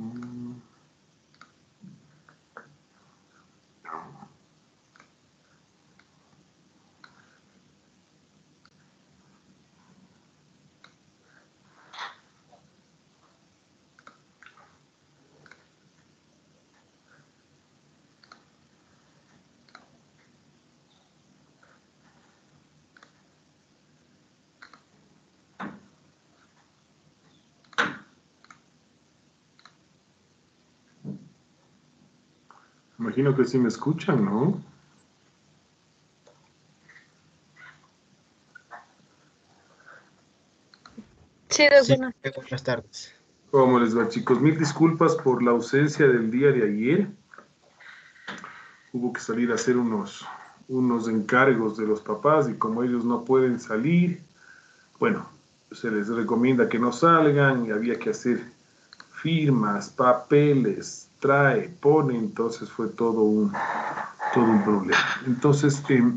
Mm. Imagino que sí me escuchan, ¿no? Sí, Sí, buenas tardes. ¿Cómo les va, chicos? Mil disculpas por la ausencia del día de ayer. Hubo que salir a hacer unos, unos encargos de los papás y como ellos no pueden salir, bueno, se les recomienda que no salgan y había que hacer firmas, papeles, trae, pone, entonces fue todo un, todo un problema. Entonces, em,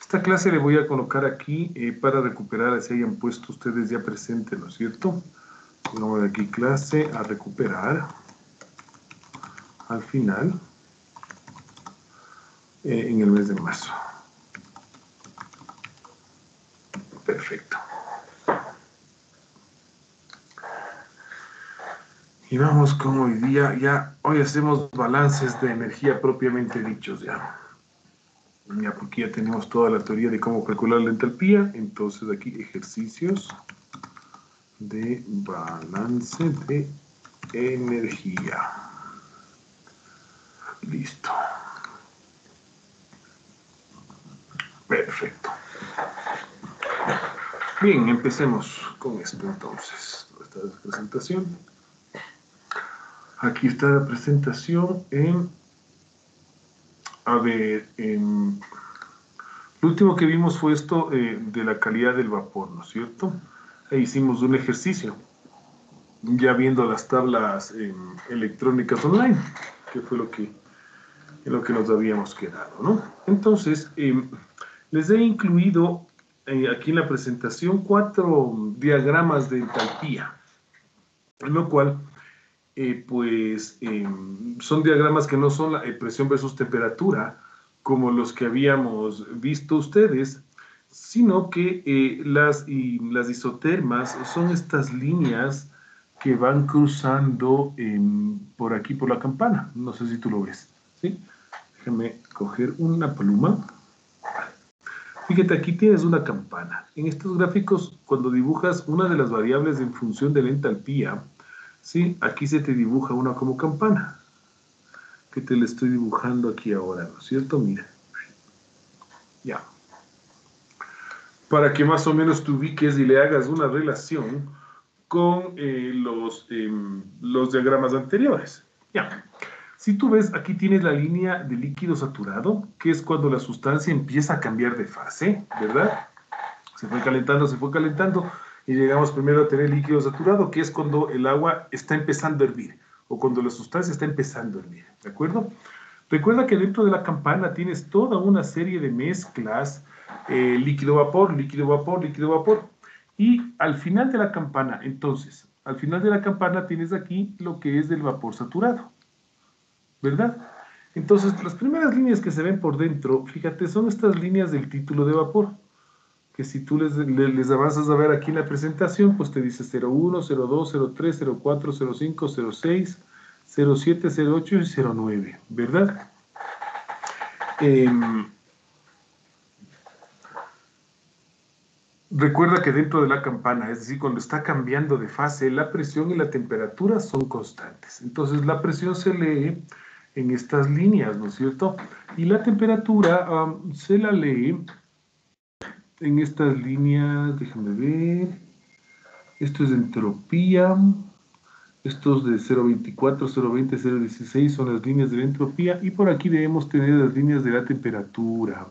esta clase le voy a colocar aquí eh, para recuperar, así hayan puesto ustedes ya presente, ¿no es cierto? Pongamos aquí clase a recuperar al final eh, en el mes de marzo. Perfecto. Y vamos con hoy día, ya hoy hacemos balances de energía propiamente dichos ya. Ya porque ya tenemos toda la teoría de cómo calcular la entalpía, entonces aquí ejercicios de balance de energía. Listo. Perfecto. Bien, empecemos con esto entonces. La presentación. Aquí está la presentación en... A ver, en, lo último que vimos fue esto eh, de la calidad del vapor, ¿no es cierto? E hicimos un ejercicio, ya viendo las tablas eh, electrónicas online, que fue lo que, en lo que nos habíamos quedado, ¿no? Entonces, eh, les he incluido eh, aquí en la presentación cuatro diagramas de entalpía, en lo cual, eh, pues, eh, son diagramas que no son la eh, presión versus temperatura, como los que habíamos visto ustedes, sino que eh, las, y, las isotermas son estas líneas que van cruzando em, por aquí, por la campana. No sé si tú lo ves. ¿sí? Déjame coger una pluma. Fíjate, aquí tienes una campana. En estos gráficos, cuando dibujas una de las variables en función de la entalpía, ¿sí? aquí se te dibuja una como campana, que te la estoy dibujando aquí ahora, ¿no es cierto? Mira. Ya. Para que más o menos te ubiques y le hagas una relación con eh, los, em, los diagramas anteriores. Ya. Si tú ves, aquí tienes la línea de líquido saturado, que es cuando la sustancia empieza a cambiar de fase, ¿verdad? Se fue calentando, se fue calentando, y llegamos primero a tener líquido saturado, que es cuando el agua está empezando a hervir, o cuando la sustancia está empezando a hervir, ¿de acuerdo? Recuerda que dentro de la campana tienes toda una serie de mezclas, eh, líquido-vapor, líquido-vapor, líquido-vapor, y al final de la campana, entonces, al final de la campana tienes aquí lo que es del vapor saturado. ¿verdad? Entonces, las primeras líneas que se ven por dentro, fíjate, son estas líneas del título de vapor, que si tú les, les, les avanzas a ver aquí en la presentación, pues te dice 01, 02, 03, 04, 05, 06, 07, 08 y 09, ¿verdad? Eh, recuerda que dentro de la campana, es decir, cuando está cambiando de fase, la presión y la temperatura son constantes. Entonces, la presión se lee en estas líneas, ¿no es cierto? Y la temperatura um, se la lee en estas líneas, déjame ver, esto es entropía, estos de 0.24, 0.20, 0.16 son las líneas de la entropía y por aquí debemos tener las líneas de la temperatura.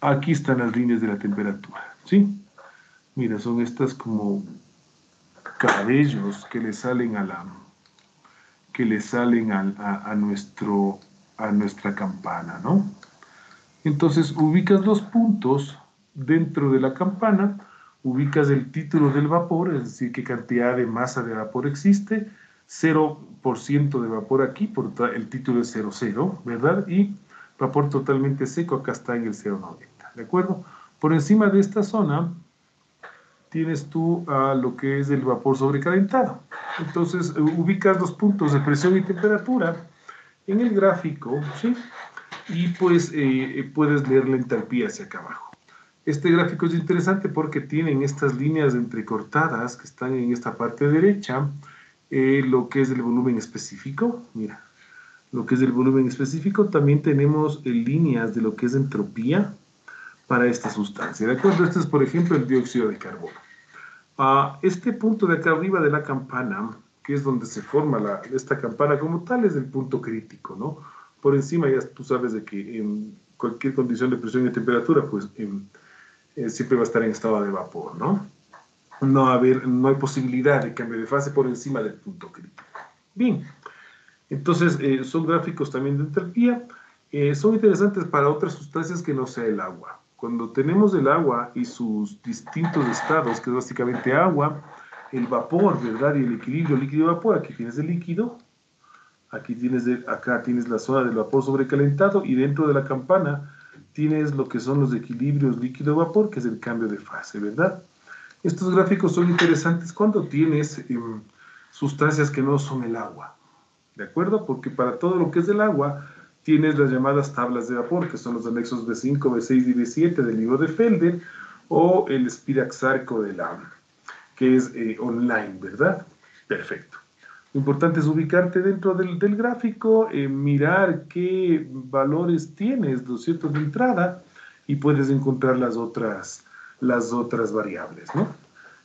Aquí están las líneas de la temperatura, ¿sí? Mira, son estas como cabellos que le salen a la que le salen a, a, nuestro, a nuestra campana, ¿no? Entonces ubicas los puntos dentro de la campana, ubicas el título del vapor, es decir, qué cantidad de masa de vapor existe, 0% de vapor aquí, por el título es 00, ¿verdad? Y vapor totalmente seco acá está en el 0,90, ¿de acuerdo? Por encima de esta zona tienes tú a lo que es el vapor sobrecalentado. Entonces, ubicas los puntos de presión y temperatura en el gráfico, ¿sí? Y pues eh, puedes leer la entalpía hacia acá abajo. Este gráfico es interesante porque tienen estas líneas entrecortadas que están en esta parte derecha, eh, lo que es el volumen específico, mira, lo que es el volumen específico, también tenemos eh, líneas de lo que es entropía para esta sustancia, ¿de acuerdo? Este es, por ejemplo, el dióxido de carbono. A este punto de acá arriba de la campana, que es donde se forma la, esta campana como tal, es el punto crítico, ¿no? Por encima ya tú sabes de que en cualquier condición de presión y temperatura, pues eh, siempre va a estar en estado de vapor, ¿no? No, haber, no hay posibilidad de cambio de fase por encima del punto crítico. Bien, entonces eh, son gráficos también de entropía. Eh, son interesantes para otras sustancias que no sea el agua. Cuando tenemos el agua y sus distintos estados, que es básicamente agua, el vapor, ¿verdad? Y el equilibrio líquido-vapor, aquí tienes el líquido, aquí tienes, acá tienes la zona del vapor sobrecalentado y dentro de la campana tienes lo que son los equilibrios líquido-vapor, que es el cambio de fase, ¿verdad? Estos gráficos son interesantes cuando tienes em, sustancias que no son el agua, ¿de acuerdo? Porque para todo lo que es el agua, tienes las llamadas tablas de vapor, que son los anexos B5, B6 y B7 del libro de Felder, o el Spiraxarco de la que es eh, online, ¿verdad? Perfecto. Lo importante es ubicarte dentro del, gráfico, eh, mirar qué valores tienes, ¿no cierto?, de entrada, y puedes encontrar las otras, las otras variables, ¿no?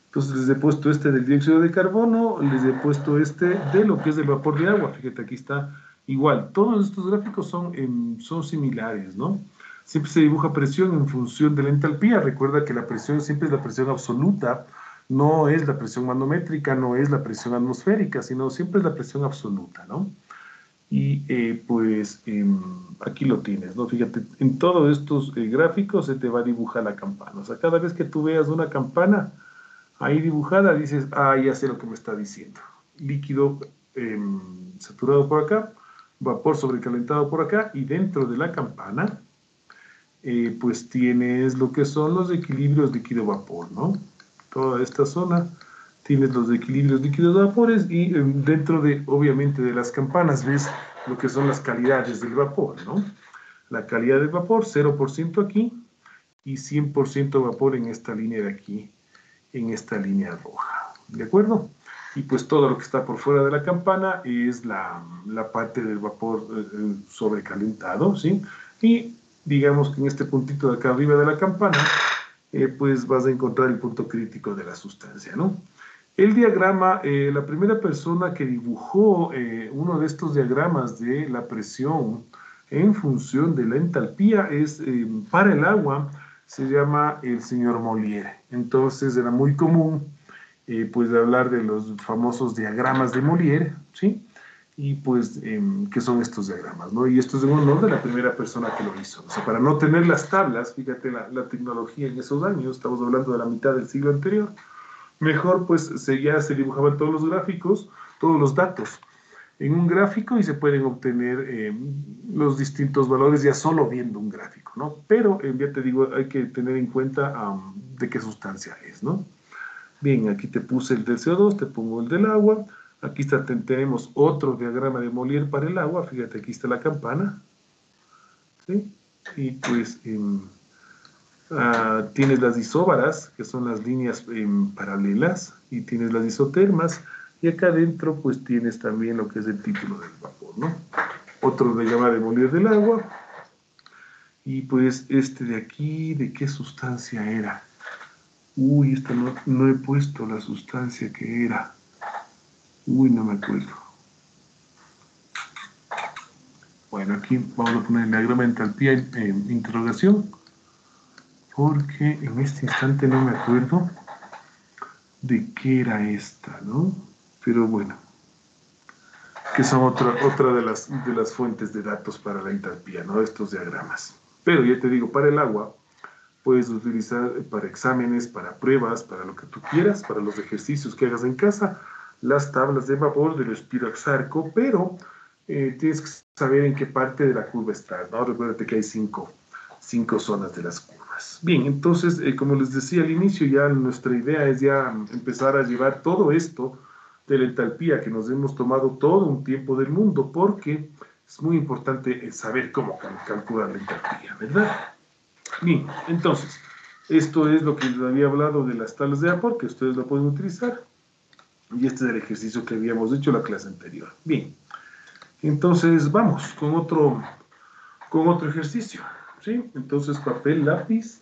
Entonces les he puesto este del dióxido de carbono, les he puesto este de lo que es el vapor de agua. Fíjate, aquí está igual. Todos estos gráficos son, em, son similares, ¿no? Siempre se dibuja presión en función de la entalpía. Recuerda que la presión siempre es la presión absoluta no es la presión manométrica, no es la presión atmosférica, sino siempre es la presión absoluta, ¿no? Y eh, pues em, aquí lo tienes, ¿no? Fíjate, en todos estos eh, gráficos se te va a dibujar la campana. O sea, cada vez que tú veas una campana ahí dibujada, dices, ah, ya sé lo que me está diciendo. Líquido em, saturado por acá, vapor sobrecalentado por acá, y dentro de la campana, eh, pues tienes lo que son los equilibrios líquido-vapor, ¿no? Toda esta zona tienes los equilibrios líquidos vapores y em, dentro de, obviamente, de las campanas ves lo que son las calidades del vapor, ¿no? La calidad del vapor, 0% aquí y 100% vapor en esta línea de aquí, en esta línea roja, ¿de acuerdo? Y pues todo lo que está por fuera de la campana es la, la parte del vapor eh, eh, sobrecalentado, ¿sí? Y digamos que en este puntito de acá arriba de la campana eh, pues vas a encontrar el punto crítico de la sustancia, ¿no? El diagrama, eh, la primera persona que dibujó eh, uno de estos diagramas de la presión en función de la entalpía es para el agua, se llama el señor Molière. Entonces era muy común pues hablar de los famosos diagramas de Molière, ¿sí? Y pues em, qué son estos diagramas, ¿no? Y esto es en honor de la primera persona que lo hizo. O sea, para no tener las tablas, fíjate la, la, tecnología en esos años, estamos hablando de la mitad del siglo anterior, mejor pues se, ya se dibujaban todos los gráficos, todos los datos en un gráfico y se pueden obtener em, los distintos valores ya solo viendo un gráfico, ¿no? Pero eh, ya te digo, hay que tener en cuenta de qué sustancia es, ¿no? Bien, aquí te puse el del CO2, te pongo el del agua, Aquí está, tenemos otro diagrama de Molière para el agua. Fíjate, aquí está la campana. ¿sí? Y pues em, ah, tienes las isóbaras, que son las líneas em, paralelas, y tienes las isotermas. Y acá adentro pues tienes también lo que es el título del vapor, ¿no? Otro diagrama de Molière del agua. Y pues este de aquí, ¿de qué sustancia era? Uy, esta no, no he puesto la sustancia que era. Uy, no me acuerdo. Bueno, aquí vamos a poner diagrama de entalpía en interrogación, porque en este instante no me acuerdo de qué era esta, ¿no? Pero bueno, que son otra, otra de, las, de las fuentes de datos para la entalpía, ¿no? Estos diagramas. Pero ya te digo, para el agua, puedes utilizar para exámenes, para pruebas, para lo que tú quieras, para los ejercicios que hagas en casa, las tablas de vapor del espiroxarco, pero eh, tienes que saber en qué parte de la curva está, ¿no? Recuérdate que hay cinco, cinco zonas de las curvas. Bien, entonces, eh, como les decía al inicio, ya nuestra idea es ya empezar a llevar todo esto de la entalpía que nos hemos tomado todo un tiempo del mundo, porque es muy importante saber cómo calcular la entalpía, ¿verdad? Bien, entonces, esto es lo que les había hablado de las tablas de vapor, que ustedes lo pueden utilizar. Y este es el ejercicio que habíamos hecho la clase anterior. Bien, entonces vamos con otro, con otro ejercicio. ¿sí? Entonces, papel, lápiz.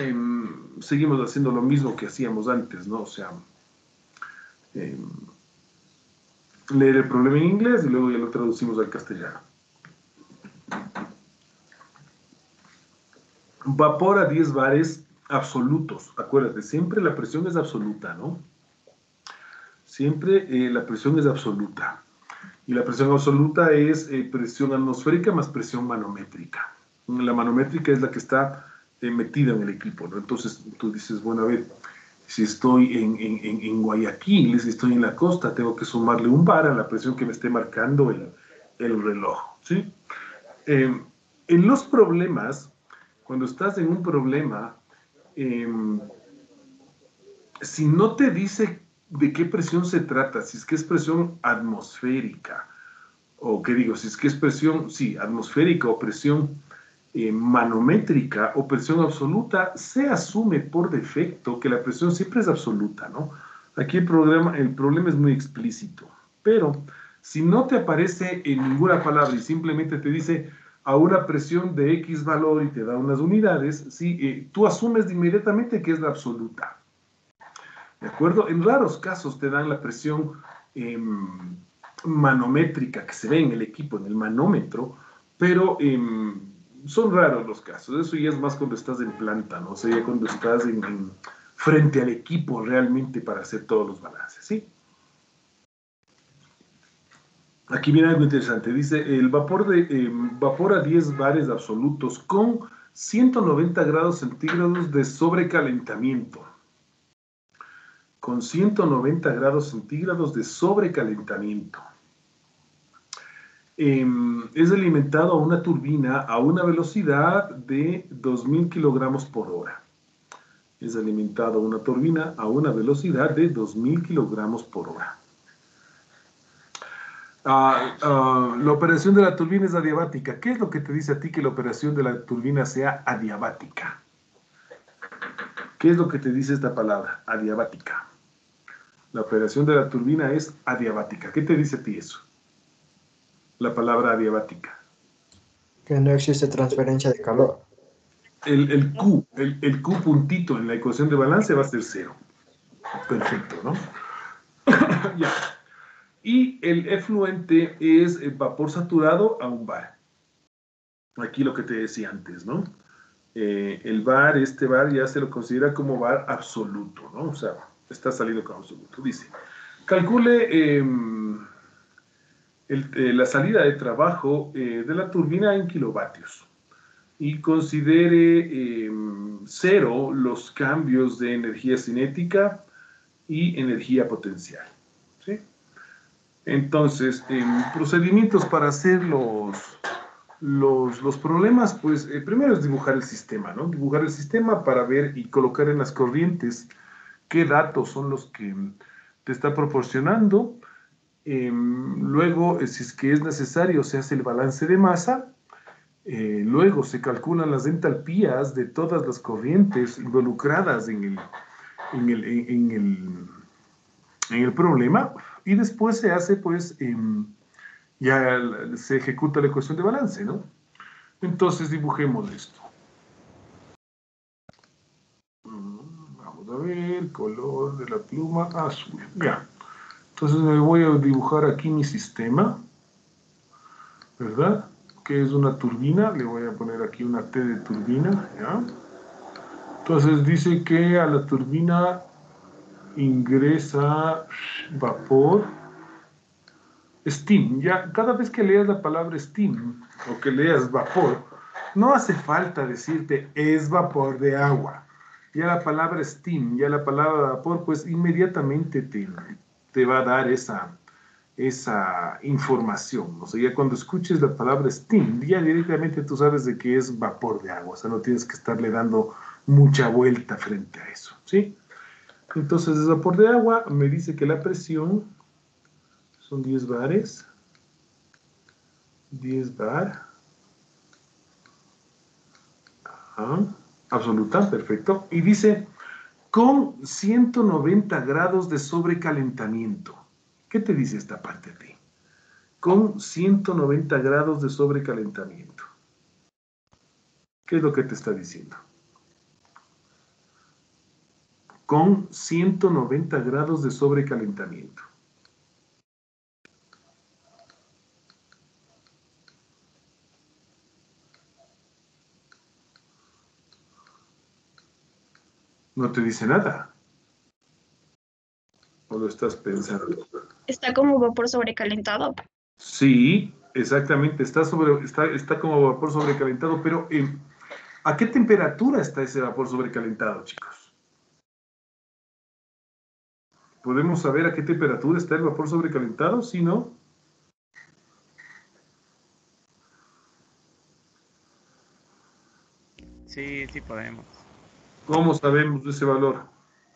Em, seguimos haciendo lo mismo que hacíamos antes, ¿no? O sea, em, leer el problema en inglés y luego ya lo traducimos al castellano. Vapor a 10 bares absolutos. Acuérdate, siempre la presión es absoluta, ¿no? Siempre eh, la presión es absoluta. Y la presión absoluta es eh, presión atmosférica más presión manométrica. La manométrica es la que está eh, metida en el equipo, ¿no? Entonces tú dices, bueno, a ver, si estoy en, en, en, Guayaquil, si estoy en la costa, tengo que sumarle un bar a la presión que me esté marcando el, el reloj, ¿sí? en los problemas, cuando estás en un problema, em, si no te dice de qué presión se trata, si es que es presión atmosférica, o qué digo, si es que es presión, sí, atmosférica o presión eh, manométrica o presión absoluta, se asume por defecto que la presión siempre es absoluta, ¿no? Aquí el problema, el problema es muy explícito, pero si no te aparece en ninguna palabra y simplemente te dice a una presión de X valor y te da unas unidades, ¿sí? Eh, tú asumes inmediatamente que es la absoluta. ¿De acuerdo? En raros casos te dan la presión em, manométrica que se ve en el equipo, en el manómetro, pero em, son raros los casos. Eso ya es más cuando estás en planta, ¿no? O sea, ya cuando estás en, frente al equipo realmente para hacer todos los balances, ¿sí? Aquí viene algo interesante. Dice, el vapor, de, em, vapor a 10 bares absolutos con 190 grados centígrados de sobrecalentamiento. Con 190 grados centígrados de sobrecalentamiento. Em, es alimentado a una turbina a una velocidad de 2.000 kilogramos por hora. Es alimentado a una turbina a una velocidad de 2.000 kilogramos por hora. Ah, ah, la operación de la turbina es adiabática. ¿Qué es lo que te dice a ti que la operación de la turbina sea adiabática? ¿Qué es lo que te dice esta palabra? Adiabática. La operación de la turbina es adiabática. ¿Qué te dice a ti eso? La palabra adiabática. Que no existe transferencia de calor. El, Q, el, el Q puntito en la ecuación de balance va a ser cero. Perfecto, ¿no? ya. Y el efluente es el vapor saturado a un bar. Aquí lo que te decía antes, ¿no? Eh, el bar, este bar ya se lo considera como bar absoluto, ¿no? O sea, está saliendo como absoluto. Dice, calcule em, eh, la salida de trabajo eh, de la turbina en kilovatios y considere em, cero los cambios de energía cinética y energía potencial. ¿sí? Entonces, procedimientos para hacer los, los, problemas, pues eh, primero es dibujar el sistema, ¿no? Dibujar el sistema para ver y colocar en las corrientes qué datos son los que te está proporcionando. Em, luego, eh, si es que es necesario, se hace el balance de masa. Eh, luego se calculan las entalpías de todas las corrientes involucradas en el, en el, en el, problema y después se hace, pues, em, ya se ejecuta la ecuación de balance, ¿no? Entonces dibujemos esto. Mm, vamos color de la pluma azul, ya. Entonces me voy a dibujar aquí mi sistema, ¿verdad? Que es una turbina, le voy a poner aquí una T de turbina, ¿ya? Entonces dice que a la turbina ingresa vapor, steam. Ya cada vez que leas la palabra steam o que leas vapor, no hace falta decirte es vapor de agua. Ya la palabra steam, ya la palabra vapor, pues inmediatamente te, te va a dar esa, esa información. O sea, ya cuando escuches la palabra steam, ya directamente tú sabes de que es vapor de agua, o sea, no tienes que estarle dando mucha vuelta frente a eso, ¿sí? Entonces, es vapor de agua, me dice que la presión son 10 bares, 10 bar, absoluta, perfecto, y dice con 190 grados de sobrecalentamiento. ¿Qué te dice esta parte a ti? Con 190 grados de sobrecalentamiento. ¿Qué es lo que te está diciendo? Con 190 grados de sobrecalentamiento. No te dice nada. ¿O lo estás pensando? Está como vapor sobrecalentado. Sí, exactamente, está, sobre, está, está como vapor sobrecalentado, pero eh, ¿a qué temperatura está ese vapor sobrecalentado, chicos? ¿Podemos saber a qué temperatura está el vapor sobrecalentado? ¿Sí, no? Sí, sí podemos. ¿Cómo sabemos de ese valor?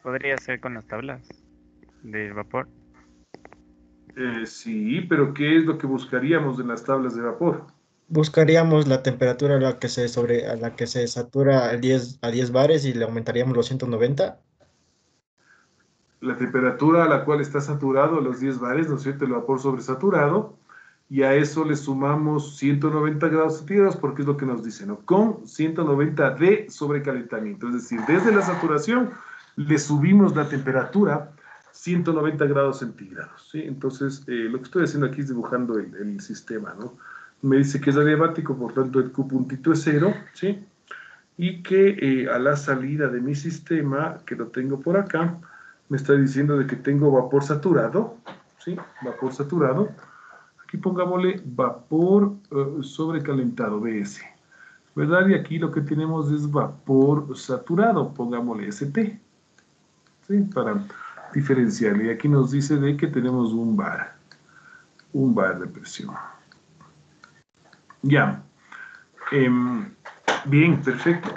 Podría ser con las tablas de vapor. Eh, sí, pero ¿qué es lo que buscaríamos en las tablas de vapor? Buscaríamos la temperatura a la que se, sobre, a la que se satura a 10, a 10 bares y le aumentaríamos los 190. La temperatura a la cual está saturado los 10 bares, ¿no es cierto? El vapor sobresaturado y a eso le sumamos 190 grados centígrados porque es lo que nos dice, ¿no? Con 190 de sobrecalentamiento, es decir, desde la saturación le subimos la temperatura 190 grados centígrados, ¿sí? Entonces, eh, lo que estoy haciendo aquí es dibujando el, sistema, ¿no? Me dice que es adiabático, por tanto el Q puntito es cero, ¿sí? Y que eh, a la salida de mi sistema, que lo tengo por acá, me está diciendo de que tengo vapor saturado, ¿sí? Vapor saturado, Aquí pongámosle vapor eh, sobrecalentado, BS. ¿Verdad? Y aquí lo que tenemos es vapor saturado, pongámosle ST. ¿Sí? Para diferenciarle. Y aquí nos dice de que tenemos un bar. Un bar de presión. Ya. Em, bien, perfecto.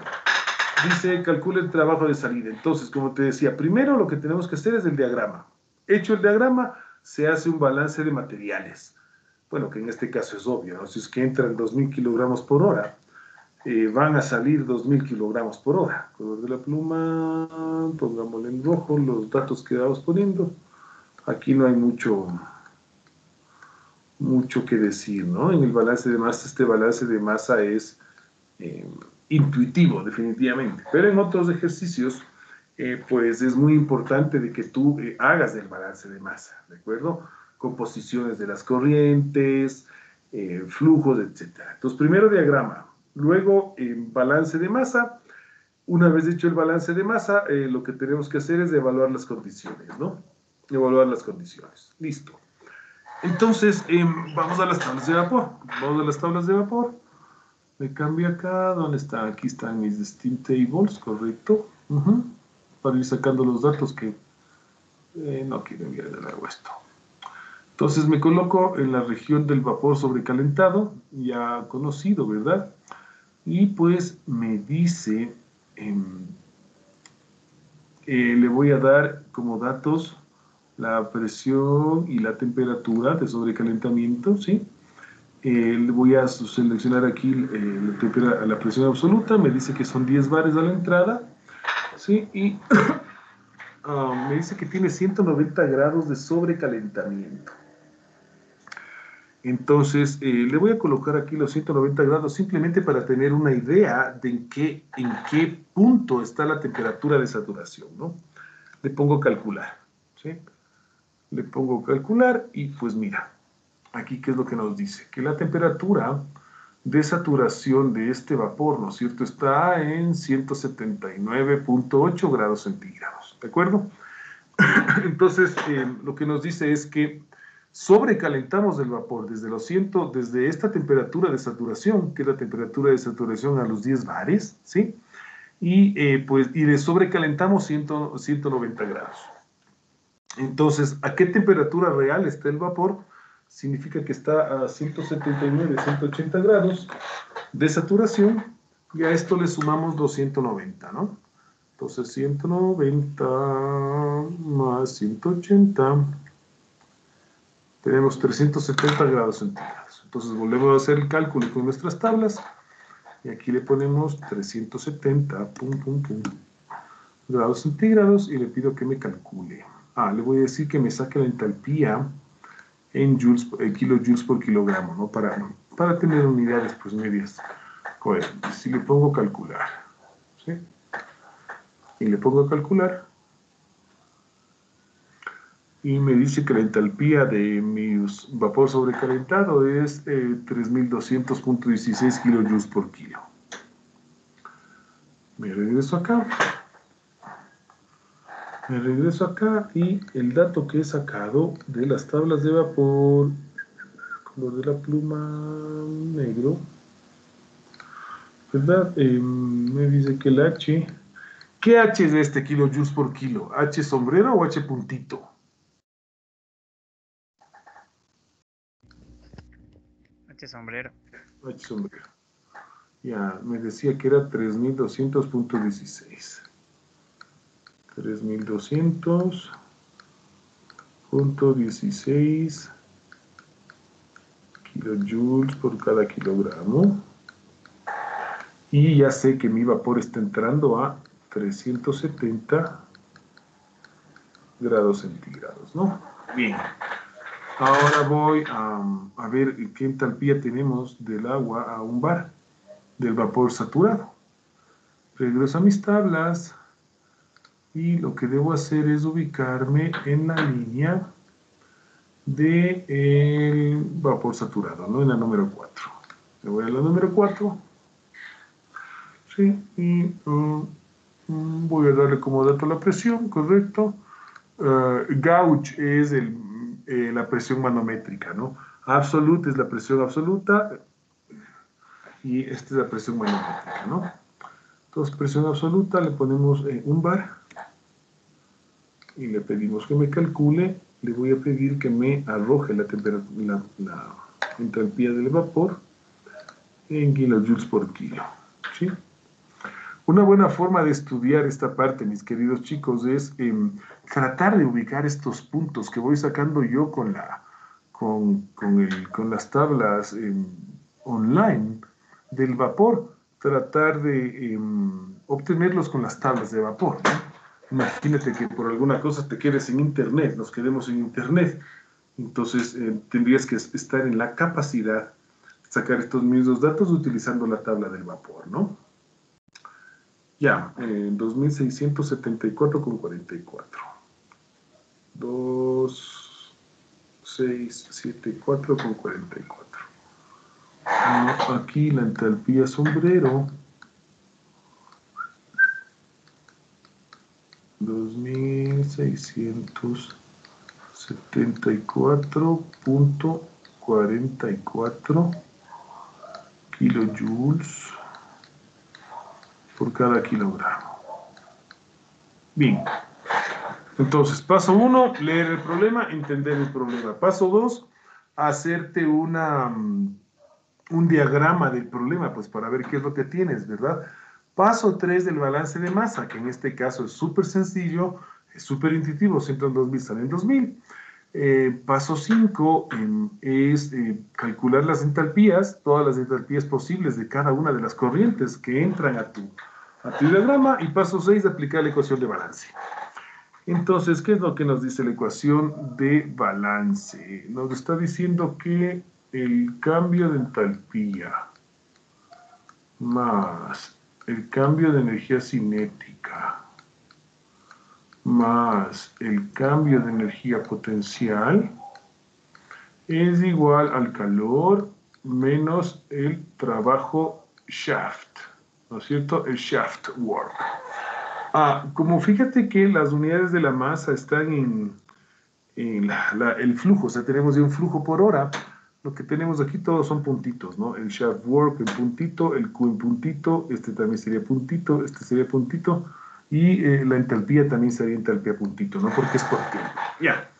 Dice, calcula el trabajo de salida. Entonces, como te decía, primero lo que tenemos que hacer es el diagrama. Hecho el diagrama, se hace un balance de materiales bueno, que en este caso es obvio, si es que entran 2.000 kilogramos por hora, eh, van a salir 2.000 kilogramos por hora. Color de la pluma, pongámosle en rojo los datos que vamos poniendo. Aquí no hay mucho, mucho que decir, ¿no? En el balance de masa, este balance de masa es eh, intuitivo, definitivamente. Pero en otros ejercicios, eh, pues es muy importante de que tú hagas el balance de masa, ¿de acuerdo? Composiciones de las corrientes, eh, flujos, etc. Entonces, primero diagrama, luego balance de masa. Una vez hecho el balance de masa, eh, lo que tenemos que hacer es evaluar las condiciones, ¿no? Evaluar las condiciones. Listo. Entonces, em, vamos a las tablas de vapor. Vamos a las tablas de vapor. Me cambio acá. ¿Dónde están? Aquí están mis steam tables, correcto. Para ir sacando los datos que eh, no quiero enviar de nuevo esto. Entonces me coloco en la región del vapor sobrecalentado, ya conocido, ¿verdad? Y pues me dice, em, eh, le voy a dar como datos la presión y la temperatura de sobrecalentamiento, ¿sí? Eh, le voy a seleccionar aquí eh, la, presión absoluta, me dice que son 10 bares a la entrada, ¿sí? Y ah, me dice que tiene 190 grados de sobrecalentamiento. Entonces, eh, le voy a colocar aquí los 190 grados simplemente para tener una idea de en qué, en qué punto está la temperatura de saturación, ¿no? Le pongo calcular, ¿sí? Le pongo calcular y pues mira, aquí qué es lo que nos dice, que la temperatura de saturación de este vapor, ¿no es cierto?, está en 179.8 grados centígrados, ¿de acuerdo? Entonces, eh, lo que nos dice es que sobrecalentamos el vapor desde los 100, desde esta temperatura de saturación, que es la temperatura de saturación a los 10 bares, ¿sí? Y, eh, pues, y le sobrecalentamos 100, 190 grados. Entonces, ¿a qué temperatura real está el vapor? Significa que está a 179, 180 grados de saturación y a esto le sumamos 290, ¿no? Entonces 190 más 180 tenemos 370 grados centígrados. Entonces volvemos a hacer el cálculo con nuestras tablas y aquí le ponemos 370 pum, pum, pum, grados centígrados y le pido que me calcule. Ah, le voy a decir que me saque la entalpía en joules, eh, kilojoules por kilogramo, ¿no? Para, para tener unidades pues medias coherentes. Si le pongo calcular, ¿sí? Y le pongo calcular, y me dice que la entalpía de mi vapor sobrecalentado es eh, 3200.16 kilojoules por kilo. Me regreso acá. Me regreso acá y el dato que he sacado de las tablas de vapor, color de la pluma negro, ¿verdad? Eh, me dice que el H, ¿qué H es este kilojoules por kilo? ¿H sombrero o H puntito? H sombrero. H sombrero. Ya, me decía que era 3200.16. 3200.16 kilojoules por cada kilogramo. Y ya sé que mi vapor está entrando a 370 grados centígrados, ¿no? Bien. Ahora voy a, ver qué entalpía tenemos del agua a un bar, del vapor saturado. Regreso a mis tablas y lo que debo hacer es ubicarme en la línea del de vapor saturado, ¿no? En la número 4. Me voy a la número 4. Sí, y um, voy a darle como dato la presión, correcto. Uh, gauge es el eh, la presión manométrica, ¿no? Absolute es la presión absoluta y esta es la presión manométrica, ¿no? Entonces, presión absoluta, le ponemos eh, un bar y le pedimos que me calcule, le voy a pedir que me arroje la temperatura, la, la entalpía del vapor en kilojoules por kilo, ¿sí? Una buena forma de estudiar esta parte, mis queridos chicos, es eh, tratar de ubicar estos puntos que voy sacando yo con, la, con, con, el, con las tablas eh, online del vapor, tratar de eh, obtenerlos con las tablas de vapor. Imagínate que por alguna cosa te quedes en internet, nos quedemos en internet, entonces eh, tendrías que estar en la capacidad de sacar estos mismos datos utilizando la tabla del vapor, ¿no? Ya, eh, 2674,44. 2, 6, 7, 4 con 44. Aquí la entalpía sombrero. 2674.44 kilojoules por cada kilogramo. Bien. Entonces, paso uno, leer el problema, entender el problema. Paso dos, hacerte una, mm, un diagrama del problema, pues para ver qué es lo que tienes, ¿verdad? Paso tres del balance de masa, que en este caso es súper sencillo, es súper intuitivo, siempre en 2000 sale en 2000. Eh, paso 5 es eh, calcular las entalpías, todas las entalpías posibles de cada una de las corrientes que entran a tu, a tu diagrama. Y paso 6, aplicar la ecuación de balance. Entonces, ¿qué es lo que nos dice la ecuación de balance? Nos está diciendo que el cambio de entalpía más el cambio de energía cinética más el cambio de energía potencial es igual al calor menos el trabajo shaft, ¿no es cierto? El shaft work. Ah, como fíjate que las unidades de la masa están en, el flujo, o sea, tenemos un flujo por hora, lo que tenemos aquí todos son puntitos, ¿no? El shaft work en puntito, el Q en puntito, este también sería puntito, este sería puntito, Y eh, la entalpía también sería entalpía puntito, ¿no? Porque es por tiempo. Ya.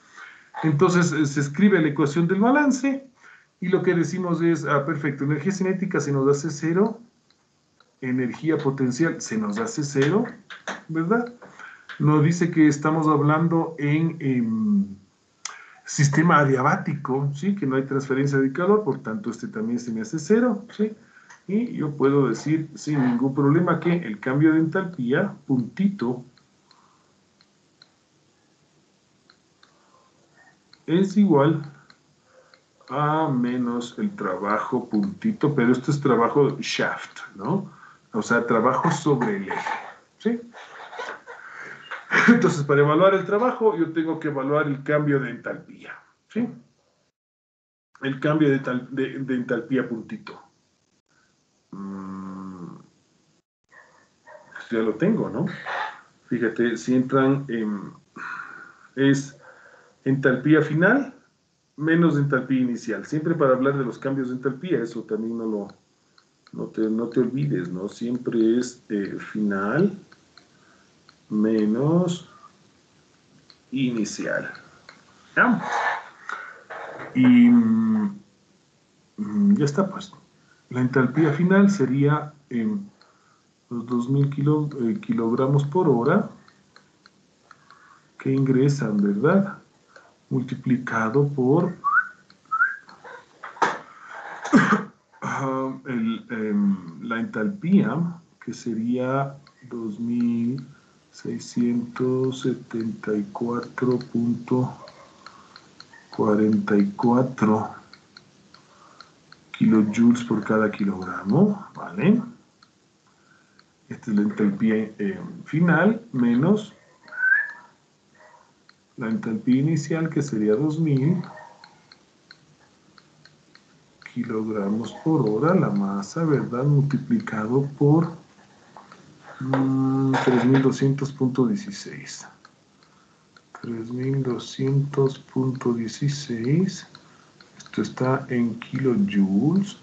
Entonces eh, se escribe la ecuación del balance y lo que decimos es, ah, perfecto, energía cinética se nos hace cero, energía potencial se nos hace cero, ¿verdad? Nos dice que estamos hablando en, en sistema adiabático, ¿sí? Que no hay transferencia de calor, por tanto este también se me hace cero, ¿sí? Y yo puedo decir sin ningún problema que el cambio de entalpía, puntito, es igual a menos el trabajo puntito, pero esto es trabajo shaft, ¿no? O sea, trabajo sobre el eje, ¿sí? Entonces, para evaluar el trabajo, yo tengo que evaluar el cambio de entalpía, ¿sí? El cambio de, entalpía puntito. Mm, ya lo tengo, ¿no? Fíjate, si entran en... es entalpía final menos entalpía inicial. Siempre para hablar de los cambios de entalpía, eso también no lo... No te, no te olvides, ¿no? Siempre es eh, final menos inicial. ¿Ya? Y mm, ya está, pues. La entalpía final sería en los 2000 kilo, eh, kilogramos por hora que ingresan, ¿verdad? Multiplicado por em, la entalpía, que sería 2000 674.44 kilojoules por cada kilogramo, ¿vale? Esta es la entalpía eh, final menos la entalpía inicial que sería 2000 kilogramos por hora, la masa, ¿verdad? Multiplicado por 3200.16. 3200.16. Esto está en kilojoules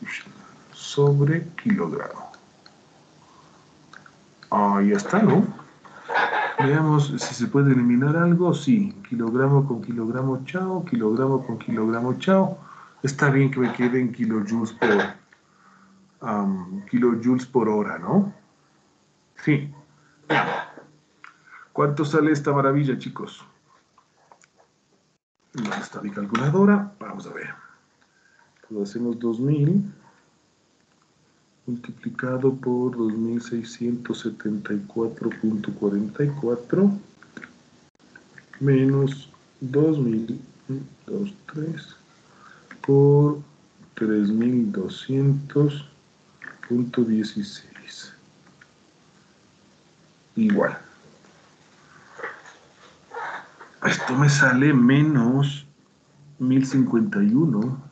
sobre kilogramo. Ahí está, ¿no? Veamos si se puede eliminar algo. Sí, kilogramo con kilogramo, chao. Kilogramo con kilogramo, chao. Está bien que me quede en kilojoules por, kilojoules por hora, ¿no? Sí. ¿Cuánto sale esta maravilla, chicos? ¿Dónde está mi calculadora? Vamos a ver. Pues hacemos 2000 multiplicado por 2674.44 menos 2000, 2, 3, por 3200.16 igual. Esto me sale menos 1051.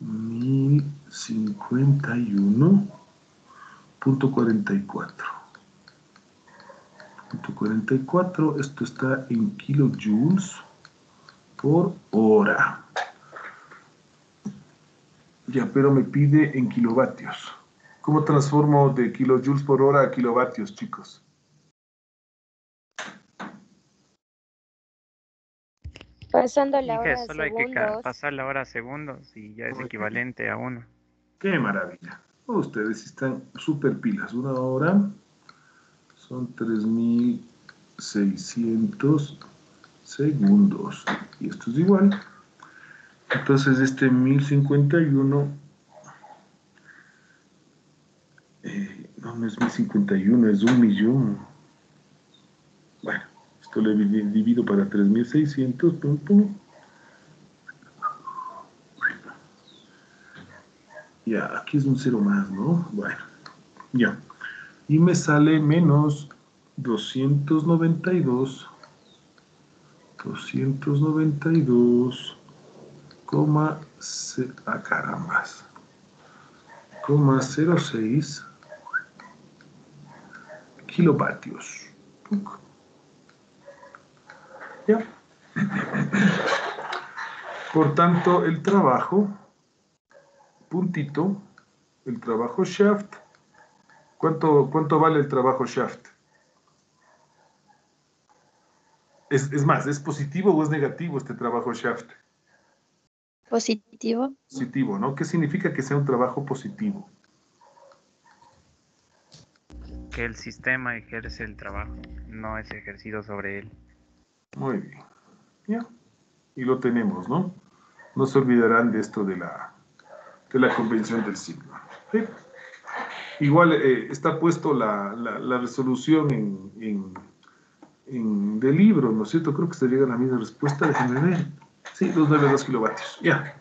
1051.44. Punto 44, esto está en kilojoules por hora. Ya, pero me pide en kilovatios. ¿Cómo transformo de kilojoules por hora a kilovatios, chicos? Pasando la hora a solo hay que pasar la hora a segundos y ya es equivalente a uno. ¡Qué maravilla! Ustedes están súper pilas. Una hora son 3600 segundos. Y esto es igual. Entonces este 1051 no es 1051, es un millón. Esto divido para 3600. Pum, pum. Ya, aquí es un cero más, ¿no? Bueno, ya. Y me sale menos 292. 292, coma, ah, carambas, coma 06 kilovatios. ¿Ya? Por tanto, el trabajo, puntito, el trabajo shaft, ¿cuánto, cuánto vale el trabajo shaft? Es, es más, ¿es positivo o es negativo este trabajo shaft? Positivo. Positivo, ¿no? ¿Qué significa que sea un trabajo positivo? Que el sistema ejerce el trabajo, no es ejercido sobre él. Muy bien. Ya. Y lo tenemos, ¿no? No se olvidarán de esto de la, de la convención del signo. Igual eh, está puesto la, la, resolución en, en, en, del libro, ¿no es cierto? Creo que se llega a la misma respuesta. Déjenme ver. Sí, los 9,2 kilovatios. Ya.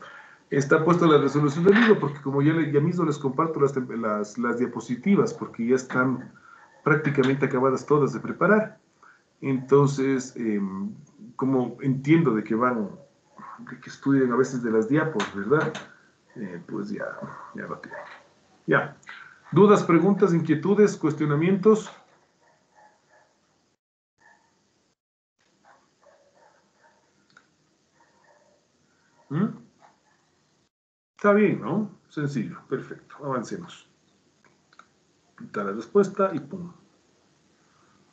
Está puesto la resolución del libro porque como ya, ya mismo les comparto las, las diapositivas porque ya están prácticamente acabadas todas de preparar. Entonces, eh, como entiendo de que van, de que estudian a veces de las diapos, ¿verdad? Eh, pues ya, ya lo tienen. Ya. ¿Dudas, preguntas, inquietudes, cuestionamientos? ¿Mm? Está bien, ¿no? Sencillo, perfecto. Avancemos. Pinta la respuesta y pum.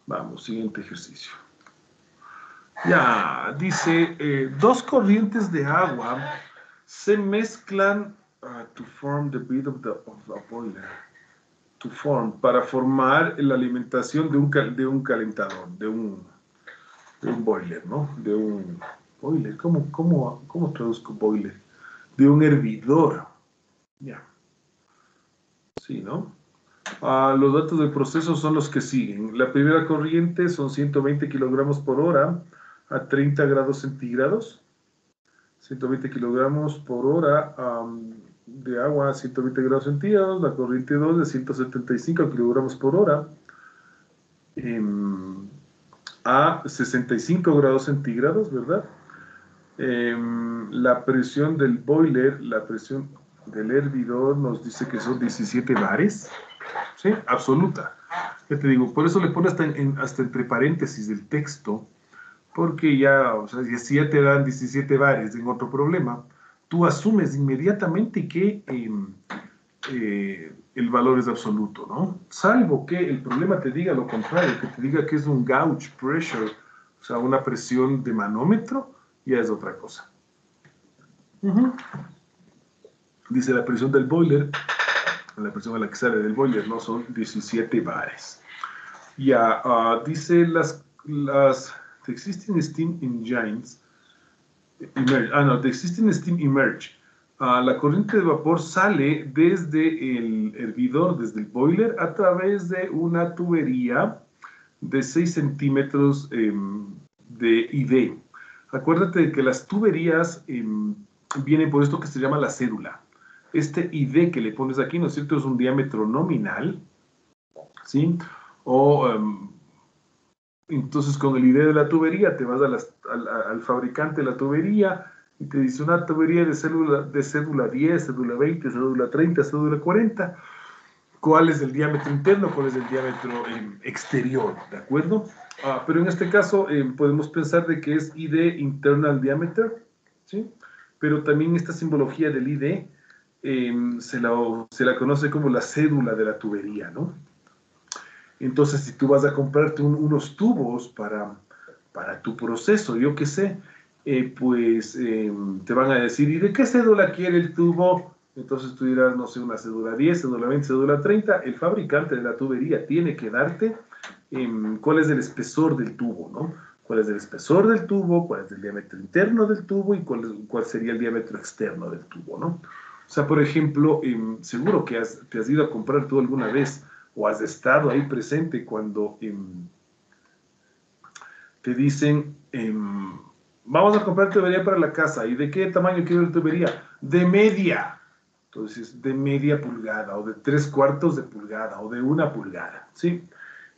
Vamos, siguiente ejercicio. Ya, dice, eh, dos corrientes de agua se mezclan uh, to form the of the, of the boiler. To form, para formar la alimentación de un, de un calentador, de un, de un boiler, ¿no? De un boiler, ¿cómo, cómo, cómo traduzco boiler? De un hervidor. Ya. Sí, ¿no? Uh, los datos del proceso son los que siguen. La primera corriente son 120 kilogramos por hora a 30 grados centígrados. 120 kilogramos por hora de agua a 120 grados centígrados. La corriente 2 de 175 kilogramos por hora eh, a 65 grados centígrados, ¿verdad? Eh, la presión del boiler, la presión del hervidor nos dice que son 17 bares. ¿Sí? Absoluta. ¿Qué te digo? Por eso le pone hasta, en, hasta entre paréntesis del texto, porque ya, o sea, si ya te dan 17 bares en otro problema, tú asumes inmediatamente que eh, eh, el valor es absoluto, ¿no? Salvo que el problema te diga lo contrario, que te diga que es un gauge pressure, o sea, una presión de manómetro, ya es otra cosa. Uh -huh. Dice la presión del boiler la presión a la que sale del boiler, ¿no? Son 17 bares. Ya, uh, dice las, las, the existing steam engines, emerge, ah, no, the existing steam emerge. Uh, la corriente de vapor sale desde el hervidor, desde el boiler, a través de una tubería de 6 centímetros eh, de ID. Acuérdate de que las tuberías eh, vienen por esto que se llama la cédula este ID que le pones aquí, ¿no es cierto? Es un diámetro nominal, ¿sí? O um, entonces con el ID de la tubería te vas al, fabricante de la tubería y te dice una tubería de cédula, de cédula 10, cédula 20, cédula 30, cédula 40. ¿Cuál es el diámetro interno? ¿Cuál es el diámetro eh, exterior? ¿De acuerdo? Ah, pero en este caso eh, podemos pensar de que es ID internal diameter, ¿sí? Pero también esta simbología del ID eh, se, la, se, la, conoce como la cédula de la tubería, ¿no? Entonces, si tú vas a comprarte un, unos tubos para, para tu proceso, yo qué sé, eh, pues eh, te van a decir, ¿y de qué cédula quiere el tubo? Entonces tú dirás, no sé, una cédula 10, cédula 20, cédula 30. El fabricante de la tubería tiene que darte em, cuál es el espesor del tubo, ¿no? Cuál es el espesor del tubo, cuál es el diámetro interno del tubo y cuál, cuál sería el diámetro externo del tubo, ¿no? O sea, por ejemplo, eh, seguro que te has ido a comprar tú alguna vez o has estado ahí presente cuando eh, te dicen, eh, vamos a comprar tubería para la casa. ¿Y de qué tamaño quiero la tubería? De media. Entonces, de media pulgada o de tres cuartos de pulgada o de una pulgada, ¿sí?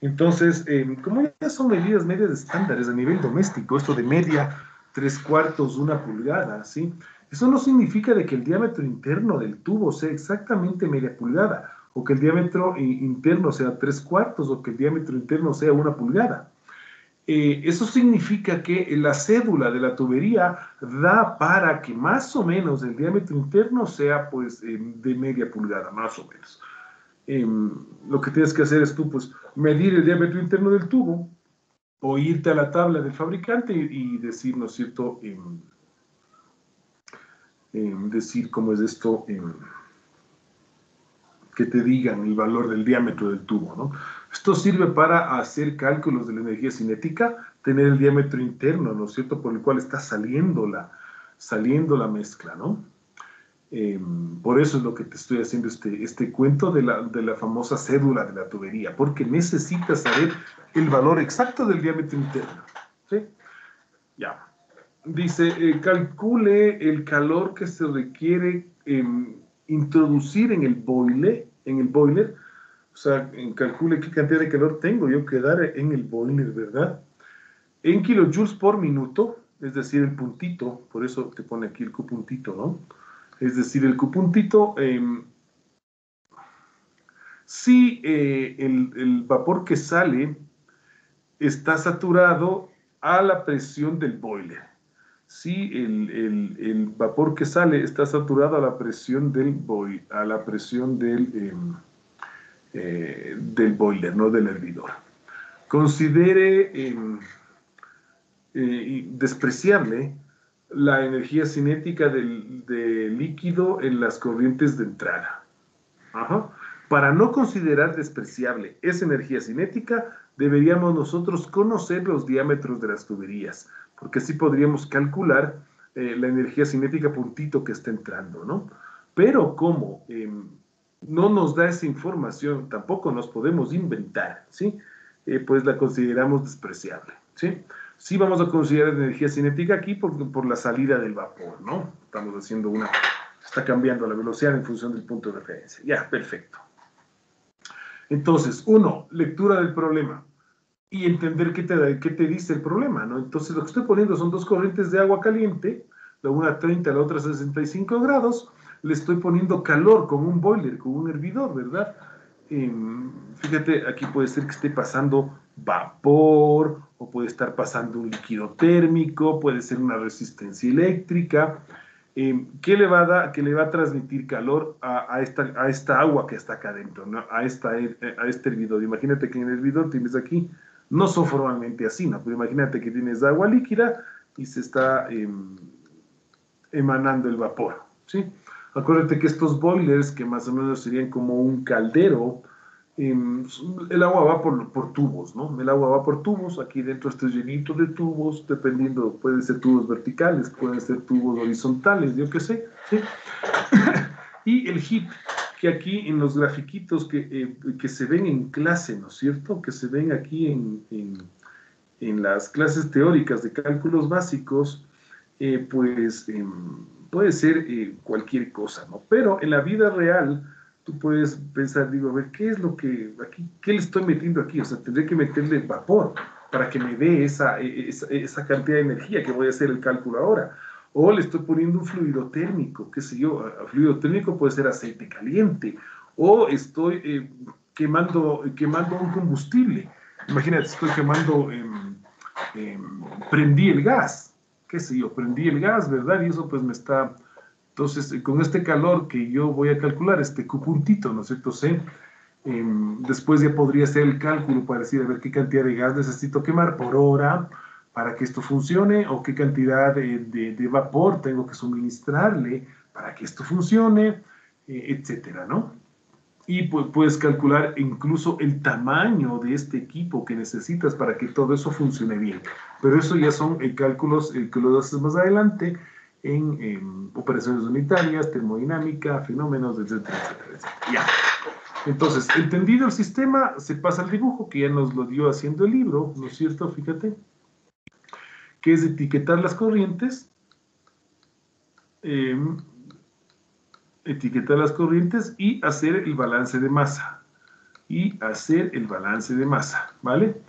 Entonces, como ya son medidas medias estándares a nivel doméstico, esto de media, tres cuartos, una pulgada, ¿sí? Eso no significa de que el diámetro interno del tubo sea exactamente media pulgada, o que el diámetro interno sea tres cuartos, o que el diámetro interno sea una pulgada. Eh, eso significa que la cédula de la tubería da para que más o menos el diámetro interno sea pues eh, de media pulgada, más o menos. Eh, lo que tienes que hacer es tú pues medir el diámetro interno del tubo, o irte a la tabla del fabricante y, decir, ¿no es cierto?, decir cómo es esto, que te digan el valor del diámetro del tubo, ¿no? Esto sirve para hacer cálculos de la energía cinética, tener el diámetro interno, ¿no es cierto?, por el cual está saliendo la, saliendo la mezcla, ¿no? Em, por eso es lo que te estoy haciendo este, este cuento de la, de la famosa cédula de la tubería, porque necesitas saber el valor exacto del diámetro interno. ¿sí? Ya. Dice, eh, calcule el calor que se requiere em, introducir en el boiler, en el boiler, o sea, calcule qué cantidad de calor tengo yo que dar en el boiler, ¿verdad? En kilojoules por minuto, es decir, el puntito, por eso te pone aquí el puntito, ¿no? Es decir, el cupuntito, em, si eh, el, vapor que sale está saturado a la presión del boiler. Si el, vapor que sale está saturado a la presión del boiler, a la presión del, em, eh, del boiler, no del hervidor. Considere em, eh, despreciable la energía cinética del, líquido en las corrientes de entrada. Para no considerar despreciable esa energía cinética, deberíamos nosotros conocer los diámetros de las tuberías, porque así podríamos calcular eh, la energía cinética puntito que está entrando, ¿no? Pero como em, no nos da esa información, tampoco nos podemos inventar, ¿sí? Eh, pues la consideramos despreciable, ¿sí? Sí vamos a considerar energía cinética aquí por, por la salida del vapor, ¿no? Estamos haciendo una... Está cambiando la velocidad en función del punto de referencia. Ya, perfecto. Entonces, uno, lectura del problema y entender qué te, qué te dice el problema, ¿no? Entonces, lo que estoy poniendo son dos corrientes de agua caliente, la una a 30, la otra a 65 grados, le estoy poniendo calor con un boiler, con un hervidor, ¿verdad? Em, fíjate, aquí puede ser que esté pasando vapor, o puede estar pasando un líquido térmico, puede ser una resistencia eléctrica, eh, que, le va a dar, que le va a transmitir calor a, esta, a esta agua que está acá adentro, a, esta, a este hervidor. Imagínate que en el hervidor tienes aquí, no son formalmente así, ¿no? pero imagínate que tienes agua líquida y se está em, emanando el vapor, ¿sí? Acuérdate que estos boilers, que más o menos serían como un caldero, Em, el agua va por, por, tubos, ¿no? El agua va por tubos, aquí dentro está llenito de tubos, dependiendo, pueden ser tubos verticales, pueden ser tubos horizontales, yo qué sé, ¿sí? y el HIP, que aquí en los grafiquitos que, eh, que, se ven en clase, ¿no es cierto? Que se ven aquí en, en, las clases teóricas de cálculos básicos, eh, pues em, puede ser eh, cualquier cosa, ¿no? Pero en la vida real, tú puedes pensar, digo, a ver, ¿qué es lo que, aquí, qué le estoy metiendo aquí? O sea, tendré que meterle vapor para que me dé esa, esa, cantidad de energía que voy a hacer el cálculo ahora. O le estoy poniendo un fluido térmico, qué sé yo, fluido térmico puede ser aceite caliente. O estoy eh, quemando, quemando un combustible. Imagínate, estoy quemando, prendí el gas, qué sé yo, prendí el gas, ¿verdad? Y eso pues me está entonces, eh, con este calor que yo voy a calcular, este Q ¿no es cierto? C, em, después ya podría hacer el cálculo para decir a ver qué cantidad de gas necesito quemar por hora para que esto funcione o qué cantidad de, vapor tengo que suministrarle para que esto funcione, eh, etcétera, ¿no? Y puedes calcular incluso el tamaño de este equipo que necesitas para que todo eso funcione bien. Pero eso ya son eh, cálculos que lo haces más adelante en, operaciones unitarias, termodinámica, fenómenos, etcétera, etcétera, etcétera. Ya. Entonces, entendido el sistema, se pasa al dibujo, que ya nos lo dio haciendo el libro, ¿no es cierto? Fíjate, que es etiquetar las corrientes, em, etiquetar las corrientes y hacer el balance de masa. Y hacer el balance de masa, ¿vale?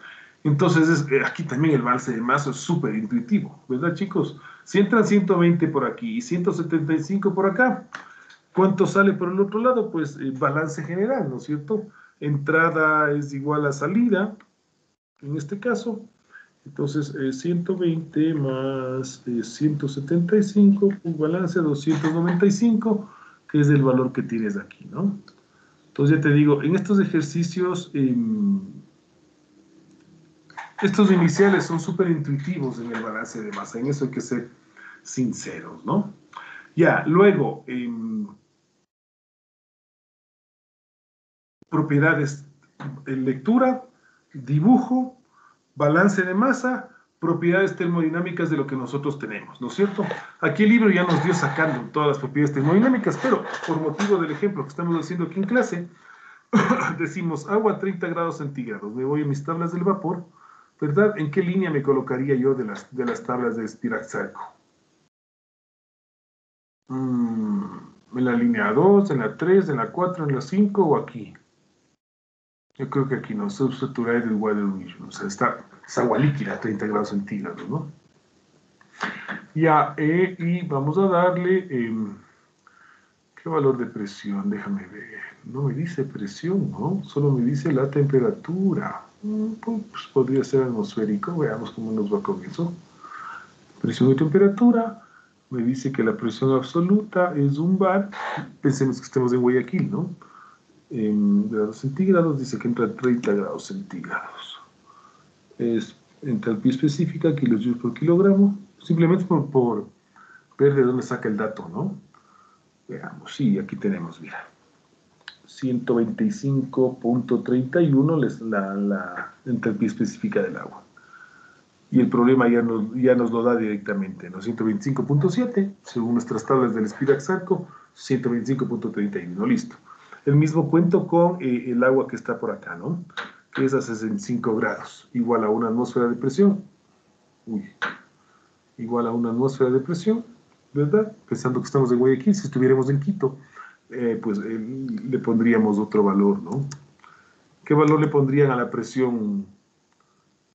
Entonces, eh, aquí también el balance de masa es súper intuitivo, ¿verdad, chicos? Si entran 120 por aquí y 175 por acá, ¿cuánto sale por el otro lado? Pues eh, balance general, ¿no es cierto? Entrada es igual a salida, en este caso. Entonces, 120 eh, más 175, eh, un balance 295, que es el valor que tienes aquí, ¿no? Entonces, ya te digo, en estos ejercicios, em, estos iniciales son súper intuitivos en el balance de masa, en eso hay que ser sinceros, ¿no? Ya, luego, em, propiedades en lectura, dibujo, balance de masa, propiedades termodinámicas de lo que nosotros tenemos, ¿no es cierto? Aquí el libro ya nos dio sacando todas las propiedades termodinámicas, pero por motivo del ejemplo que estamos haciendo aquí en clase, decimos agua a 30 grados centígrados, me voy a mis tablas del vapor, ¿verdad? ¿En qué línea me colocaría yo de las, de las tablas de Spirax-Sarco? Mm, ¿En la línea 2, en la 3, en la 4, en la 5 o aquí? Yo creo que aquí no, subsaturated water emission, o sea, está, es agua líquida a 30 grados centígrados, ¿no? Ya, eh, y vamos a darle, em, ¿qué valor de presión? Déjame ver, no me dice presión, ¿no? Solo me dice la temperatura. Mm, pues podría ser atmosférico, veamos cómo nos va con eso. Presión y temperatura, me dice que la presión absoluta es un bar, pensemos que estemos en Guayaquil, ¿no? En grados centígrados dice que entra a 30 grados centígrados. Es entalpía específica, kilojoules por kilogramo, simplemente por, por ver de dónde saca el dato, ¿no? Veamos, sí, aquí tenemos, mira. 125.31 es la, la entalpía específica del agua. Y el problema ya nos, ya nos lo da directamente, ¿no? 125.7, según nuestras tablas del Spirax-Sarco, 125.31, listo. El mismo cuento con eh, el agua que está por acá, ¿no? Que es a 65 grados, igual a una atmósfera de presión. Uy, igual a una atmósfera de presión, ¿verdad? Pensando que estamos en Guayaquil, si estuviéramos en Quito, eh, pues eh, le pondríamos otro valor, ¿no? ¿Qué valor le pondrían a la presión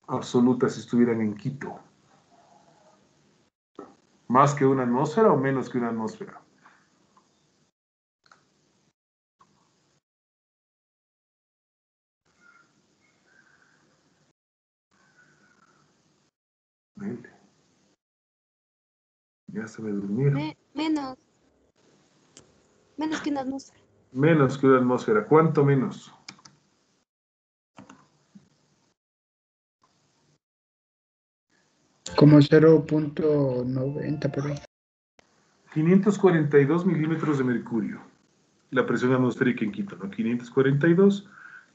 absoluta si estuvieran en Quito? ¿Más que una atmósfera o menos que una atmósfera? Ya se me durmieron. Me- menos. Menos que una atmósfera. Menos que una atmósfera. ¿Cuánto menos? Como 0.90 por ahí. 542 milímetros de mercurio. La presión atmosférica en Quito, ¿no? 542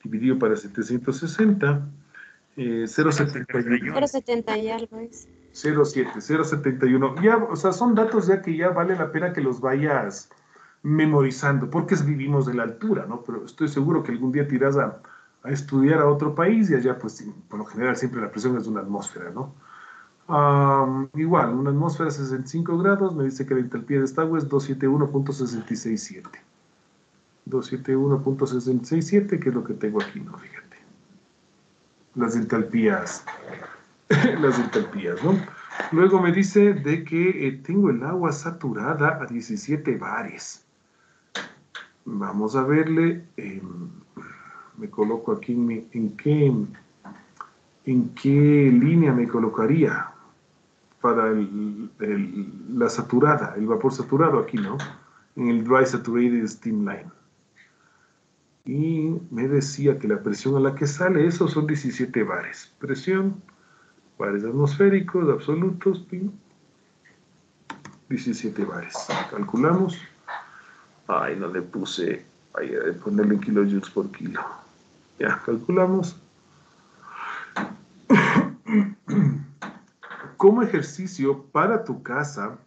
dividido para 760, eh, 0,71. 0.70 y algo es. 07, 071. Ya, o sea, son datos ya que ya vale la pena que los vayas memorizando, porque vivimos de la altura, ¿no? Pero estoy seguro que algún día te irás a, a estudiar a otro país y allá, pues, por lo general, siempre la presión es de una atmósfera, ¿no? Igual, una atmósfera 65 grados, me dice que la entalpía de esta agua es 271.667. 271.667, que es lo que tengo aquí, ¿no? Fíjate. Las entalpías las entalpías, ¿no? Luego me dice de que eh, tengo el agua saturada a 17 bares. Vamos a verle, em, me coloco aquí en, en qué, en qué línea me colocaría para el- la saturada, el vapor saturado aquí, ¿no? En el Dry Saturated Steam Line. Y me decía que la presión a la que sale, eso son 17 bares. Presión bares atmosféricos absolutos, pin, 17 bares. Calculamos. Ay, no le puse, ay, de ponerle kilojoules por kilo. Ya, calculamos. Como ejercicio para tu casa,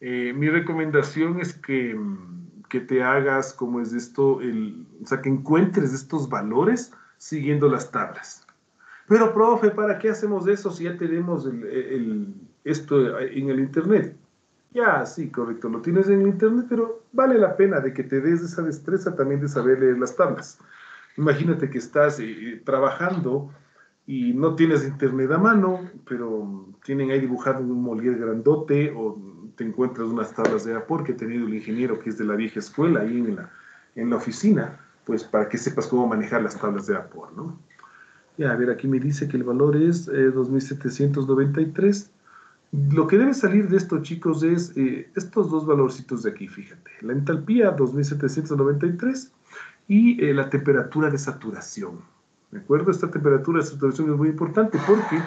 eh, mi recomendación es que, mm, que te hagas, como es esto, el, o sea, que encuentres estos valores siguiendo las tablas. Pero, profe, ¿para qué hacemos eso si ya tenemos el- el- esto en el Internet? Ya, sí, correcto, lo tienes en el Internet, pero vale la pena de que te des esa destreza también de saber leer las tablas. Imagínate que estás eh, trabajando y no tienes Internet a mano, pero tienen ahí dibujado un molier grandote o te encuentras unas tablas de vapor que ha tenido el ingeniero que es de la vieja escuela ahí en la, en la oficina, pues para que sepas cómo manejar las tablas de vapor, ¿no? Ya, a ver, aquí me dice que el valor es eh, 2793. Lo que debe salir de esto, chicos, es eh, estos dos valorcitos de aquí, fíjate. La entalpía, 2793, y eh, la temperatura de saturación. ¿De acuerdo? Esta temperatura de saturación es muy importante porque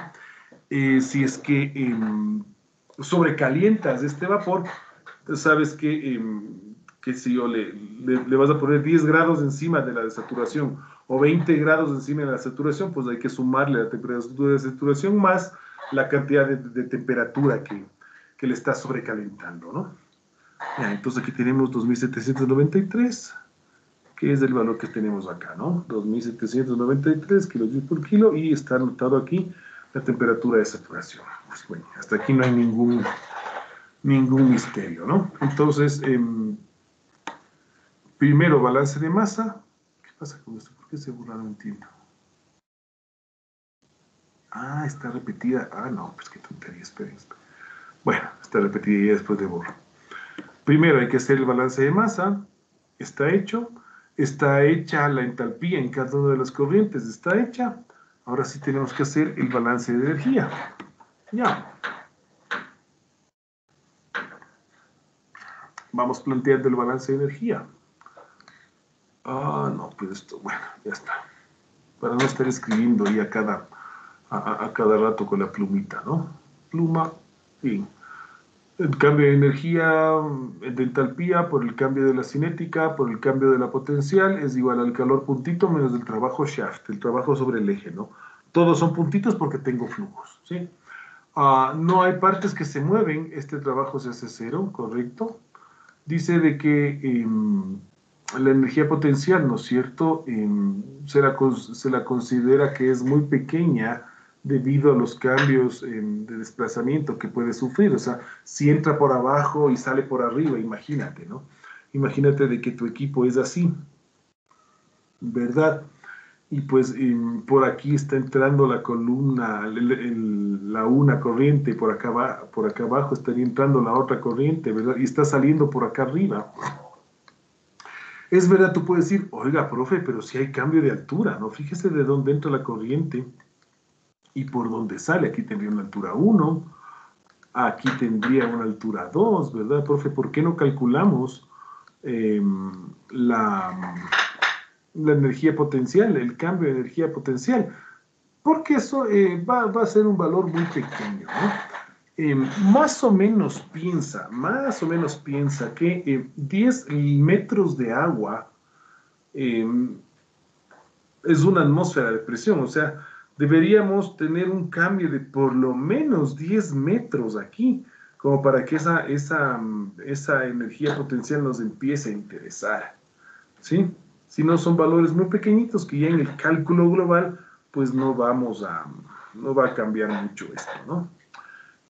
eh, si es que em, sobrecalientas este vapor, sabes que, em, que si le, le, vas a poner 10 grados encima de la desaturación o 20 grados encima de la saturación, pues hay que sumarle la temperatura de saturación más la cantidad de, de temperatura que, que, le está sobrecalentando, ¿no? Ya, entonces aquí tenemos 2793, que es el valor que tenemos acá, ¿no? 2793 kilojoules por kilo y está anotado aquí la temperatura de saturación. Pues bueno, hasta aquí no hay ningún, ningún misterio, ¿no? Entonces, eh, primero balance de masa. ¿Qué pasa con esto? ¿Por qué se burla? No entiendo. Ah, está repetida. Ah, no, pues qué tontería, esperen, esperen. Bueno, está repetida ya después de borro. Primero hay que hacer el balance de masa. Está hecho. Está hecha la entalpía en cada una de las corrientes. Está hecha. Ahora sí tenemos que hacer el balance de energía. Ya. Vamos planteando el balance de energía. Ah, no, pues esto, bueno, ya está. Para no estar escribiendo ahí a cada, a, a cada rato con la plumita, ¿no? Pluma, bien. El cambio de energía de entalpía por el cambio de la cinética, por el cambio de la potencial, es igual al calor puntito menos el trabajo shaft, el trabajo sobre el eje, ¿no? Todos son puntitos porque tengo flujos, ¿sí? Uh, no hay partes que se mueven, este trabajo se hace cero, ¿correcto? Dice de que eh, la energía potencial, ¿no es cierto? Eh, se, la, se la considera que es muy pequeña debido a los cambios eh, de desplazamiento que puede sufrir. O sea, si entra por abajo y sale por arriba, imagínate, ¿no? Imagínate de que tu equipo es así, ¿verdad? Y pues por aquí está entrando la columna, la una corriente, por acá, va, por acá abajo estaría entrando la otra corriente, ¿verdad? Y está saliendo por acá arriba. Es verdad, tú puedes decir, oiga, profe, pero si hay cambio de altura, ¿no? Fíjese de dónde entra la corriente y por dónde sale. Aquí tendría una altura 1, aquí tendría una altura 2, ¿verdad, profe? ¿Por qué no calculamos eh, la, la, energía potencial, el cambio de energía potencial? Porque eso eh, va, va, a ser un valor muy pequeño. Eh, más o menos piensa, más o menos piensa que 10 metros de agua es una atmósfera de presión, o sea, deberíamos tener un cambio de por lo menos 10 metros aquí, como para que esa, esa, esa energía potencial nos empiece a interesar. ¿Sí? Si no son valores muy pequeñitos que ya en el cálculo global, pues no vamos a, no va a cambiar mucho esto, ¿no?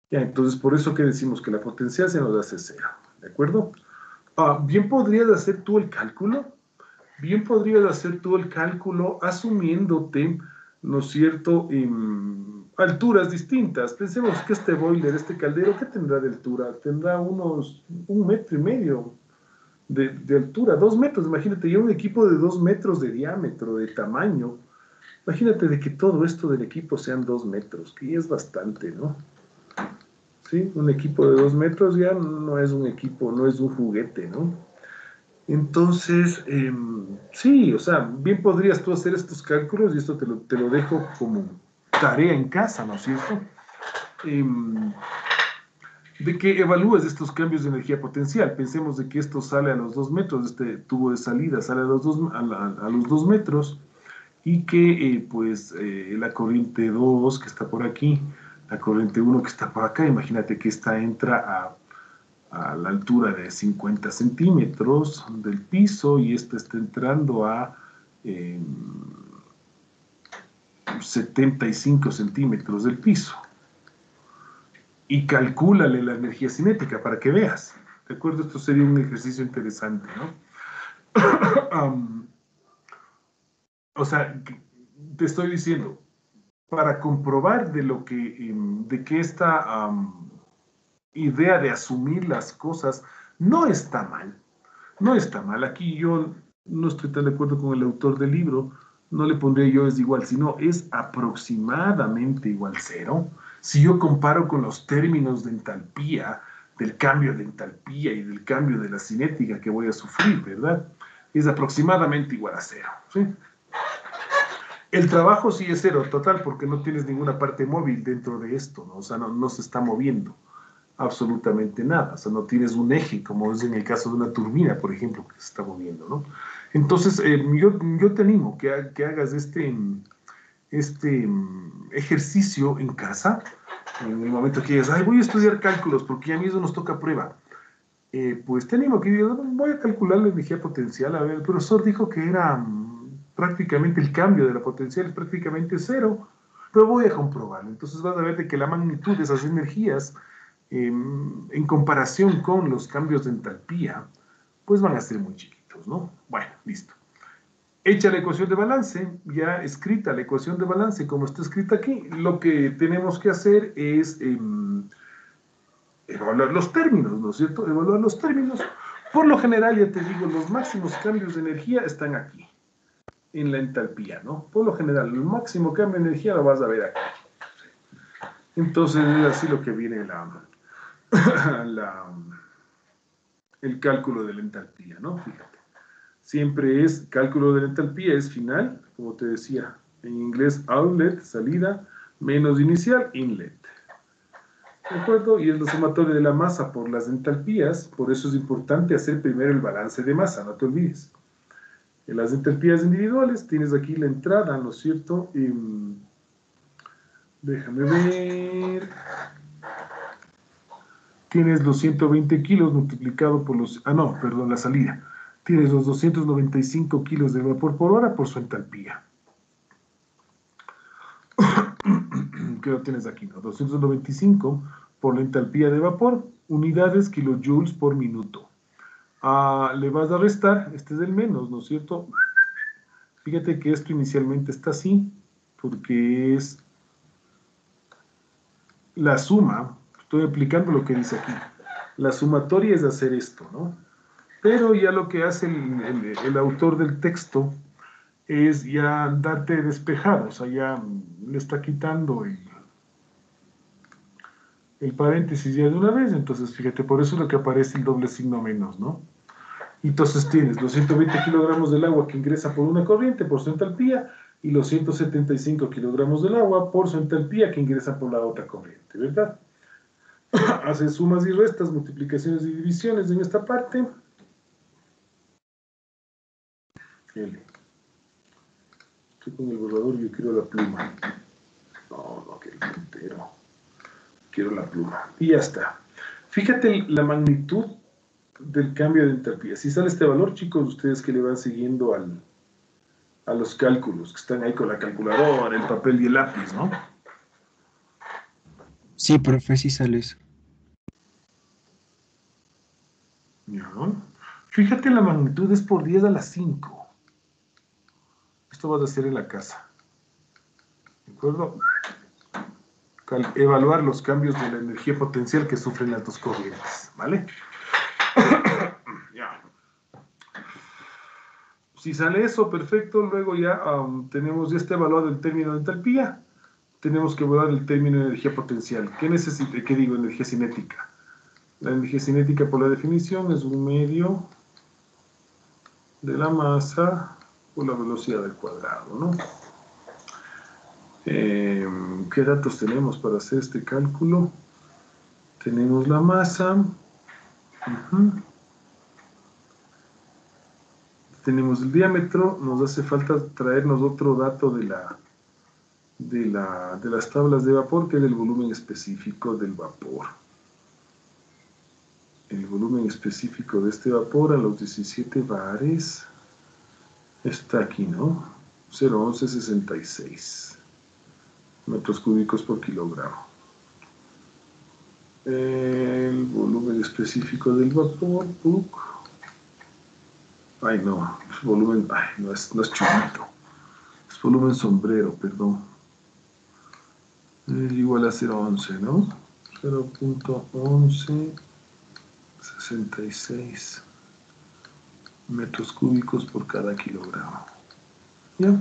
Ya, entonces por eso que decimos que la potencial se nos hace cero, ¿de acuerdo? Ah, bien podrías hacer tú el cálculo, bien podrías hacer tú el cálculo asumiéndote ¿no es cierto?, alturas distintas. Pensemos que este boiler, este caldero, ¿qué tendrá de altura? Tendrá unos un metro y medio de, altura, dos metros. Imagínate, ya un equipo de dos metros de diámetro, de tamaño. Imagínate de que todo esto del equipo sean dos metros, que es bastante, ¿no? Sí, un equipo de dos metros ya no es un equipo, no es un juguete, ¿no? Entonces, eh, sí, o sea, bien podrías tú hacer estos cálculos y esto te lo, te lo dejo como tarea en casa, ¿no es cierto? Eh, de que evalúes estos cambios de energía potencial. Pensemos de que esto sale a los dos metros, este tubo de salida sale a los dos, a a los dos metros y que eh, pues eh, la corriente 2 que está por aquí, la corriente 1 que está por acá, imagínate que esta entra a a la altura de 50 centímetros del piso y esta está entrando a eh, 75 centímetros del piso. Y calcúlale la energía cinética para que veas. ¿De acuerdo? Esto sería un ejercicio interesante, ¿no? um, o sea, te estoy diciendo, para comprobar de lo que, de que esta... Um, idea de asumir las cosas no está mal. No está mal. Aquí yo no estoy tan de acuerdo con el autor del libro. No le pondré yo es igual, sino es aproximadamente igual cero. Si yo comparo con los términos de entalpía, del cambio de entalpía y del cambio de la cinética que voy a sufrir, ¿verdad? Es aproximadamente igual a cero. El trabajo sí es cero total porque no tienes ninguna parte móvil dentro de esto, ¿no? O sea, no, no se está moviendo absolutamente nada, o sea, no tienes un eje, como es en el caso de una turbina, por ejemplo, que se está moviendo, ¿no? Entonces, eh, yo, yo, te animo que, que hagas este, este mm, ejercicio en casa, en el momento que digas, ay, voy a estudiar cálculos porque ya mismo nos toca prueba. Eh, pues te animo que digas, voy a calcular la energía potencial. A ver, el profesor dijo que era mm, prácticamente el cambio de la potencial es prácticamente cero, pero voy a comprobarlo. Entonces vas a ver de que la magnitud de esas energías em, en comparación con los cambios de entalpía, pues van a ser muy chiquitos, ¿no? Bueno, listo. Hecha la ecuación de balance, ya escrita la ecuación de balance como está escrita aquí, lo que tenemos que hacer es em, evaluar los términos, ¿no es cierto? Evaluar los términos. Por lo general, ya te digo, los máximos cambios de energía están aquí, en la entalpía, ¿no? Por lo general, el máximo cambio de energía lo vas a ver aquí. Entonces, es así lo que viene la, el cálculo de la entalpía, ¿no? Fíjate. Siempre es cálculo de la entalpía, es final, como te decía, en inglés outlet, salida, menos inicial, inlet. ¿De acuerdo? Y es la sumatoria de la masa por las entalpías, por eso es importante hacer primero el balance de masa, no te olvides. En las entalpías individuales tienes aquí la entrada, ¿no es cierto? Em, déjame ver. Tienes los 120 kilos multiplicado por los... Ah, no, perdón, la salida. Tienes los 295 kilos de vapor por hora por su entalpía. ¿Qué lo tienes aquí? ¿no? 295 por la entalpía de vapor, unidades kilojoules por minuto. Ah, le vas a restar, este es el menos, ¿no es cierto? Fíjate que esto inicialmente está así, porque es la suma, estoy aplicando lo que dice aquí, la sumatoria es hacer esto, ¿no? Pero ya lo que hace el, autor del texto es ya darte despejado, o sea, ya le está quitando el, el paréntesis ya de una vez, entonces fíjate, por eso es lo que aparece el doble signo menos, ¿no? Y Entonces tienes los 120 kilogramos del agua que ingresa por una corriente por su entalpía y los 175 kilogramos del agua por su entalpía que ingresa por la otra corriente, ¿verdad? Haces sumas y restas, multiplicaciones y divisiones en esta parte. L. Estoy con el borrador yo quiero la pluma. No, no quiero el puntero. Quiero la pluma. Y ya está. Fíjate la magnitud del cambio de entalpía. Si sale este valor, chicos, ustedes que le van siguiendo al, a los cálculos, que están ahí con la calculadora, el papel y el lápiz, ¿no? Sí, profe, sí sale eso. Fíjate la magnitud es por 10 a las 5. Esto vas a hacer en la casa. ¿De acuerdo? Evaluar los cambios de la energía potencial que sufren las dos corrientes. ¿Vale? ya. Si sale eso, perfecto. Luego ya am, tenemos ya este evaluado el término de entalpía. Tenemos que evaluar el término de energía potencial. ¿Qué necesita? ¿Qué digo? Energía cinética. La energía cinética por la definición es un medio de la masa la velocidad del cuadrado, ¿no? Eh, ¿Qué datos tenemos para hacer este cálculo? Tenemos la masa. Tenemos el diámetro. Nos hace falta traernos otro dato de, la, de, la, de las tablas de vapor, que es el volumen específico del vapor el volumen específico de este vapor a los 17 bares está aquí, ¿no? 0,1166 metros cúbicos por kilogramo. El volumen específico del ¡puc! ay no, es volumen, ay, no es, no es chulito, es volumen sombrero, perdón. Es igual a 0,11, ¿no? 0.11 66 metros cúbicos por cada kilogramo. ¿Ya?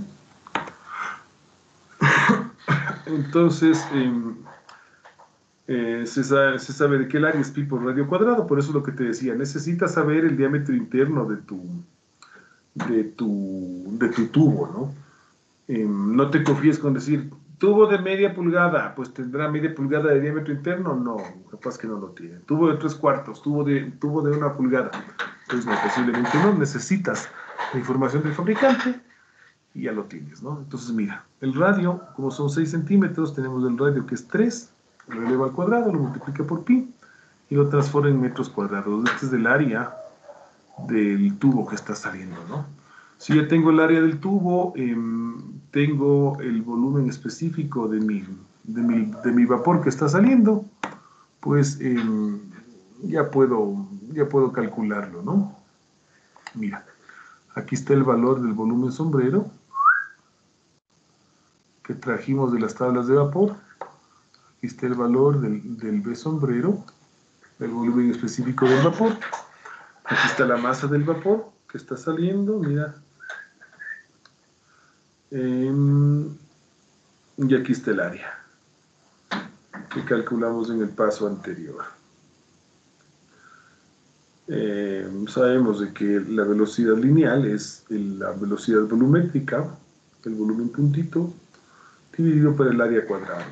Entonces, em, eh, se, sabe, se sabe de que el área es pi por radio cuadrado, por eso es lo que te decía, necesitas saber el diámetro interno de tu, de tu, de tu tubo, ¿no? em, no te confíes con decir, tubo de media pulgada, pues tendrá media pulgada de diámetro interno, no, capaz que no lo tiene. Tubo de tres cuartos, tubo de, tubo de una pulgada, no, posiblemente no, necesitas la información del fabricante y ya lo tienes, ¿no? Entonces mira, el radio, como son 6 centímetros, tenemos el radio que es 3, lo eleva al cuadrado, lo multiplica por pi y lo transforma en metros cuadrados. Este es del área del tubo que está saliendo, ¿no? Si ya tengo el área del tubo, em, tengo el volumen específico de mi, de mi, de mi vapor que está saliendo, pues em, ya, puedo, ya puedo calcularlo, ¿no? Mira, aquí está el valor del volumen sombrero que trajimos de las tablas de vapor. Aquí está el valor del, del B sombrero, el volumen específico del vapor. Aquí está la masa del vapor que está saliendo, mira, Em, y aquí está el área que calculamos en el paso anterior. Em, sabemos de que la velocidad lineal es la velocidad volumétrica, el volumen puntito, dividido por el área cuadrada.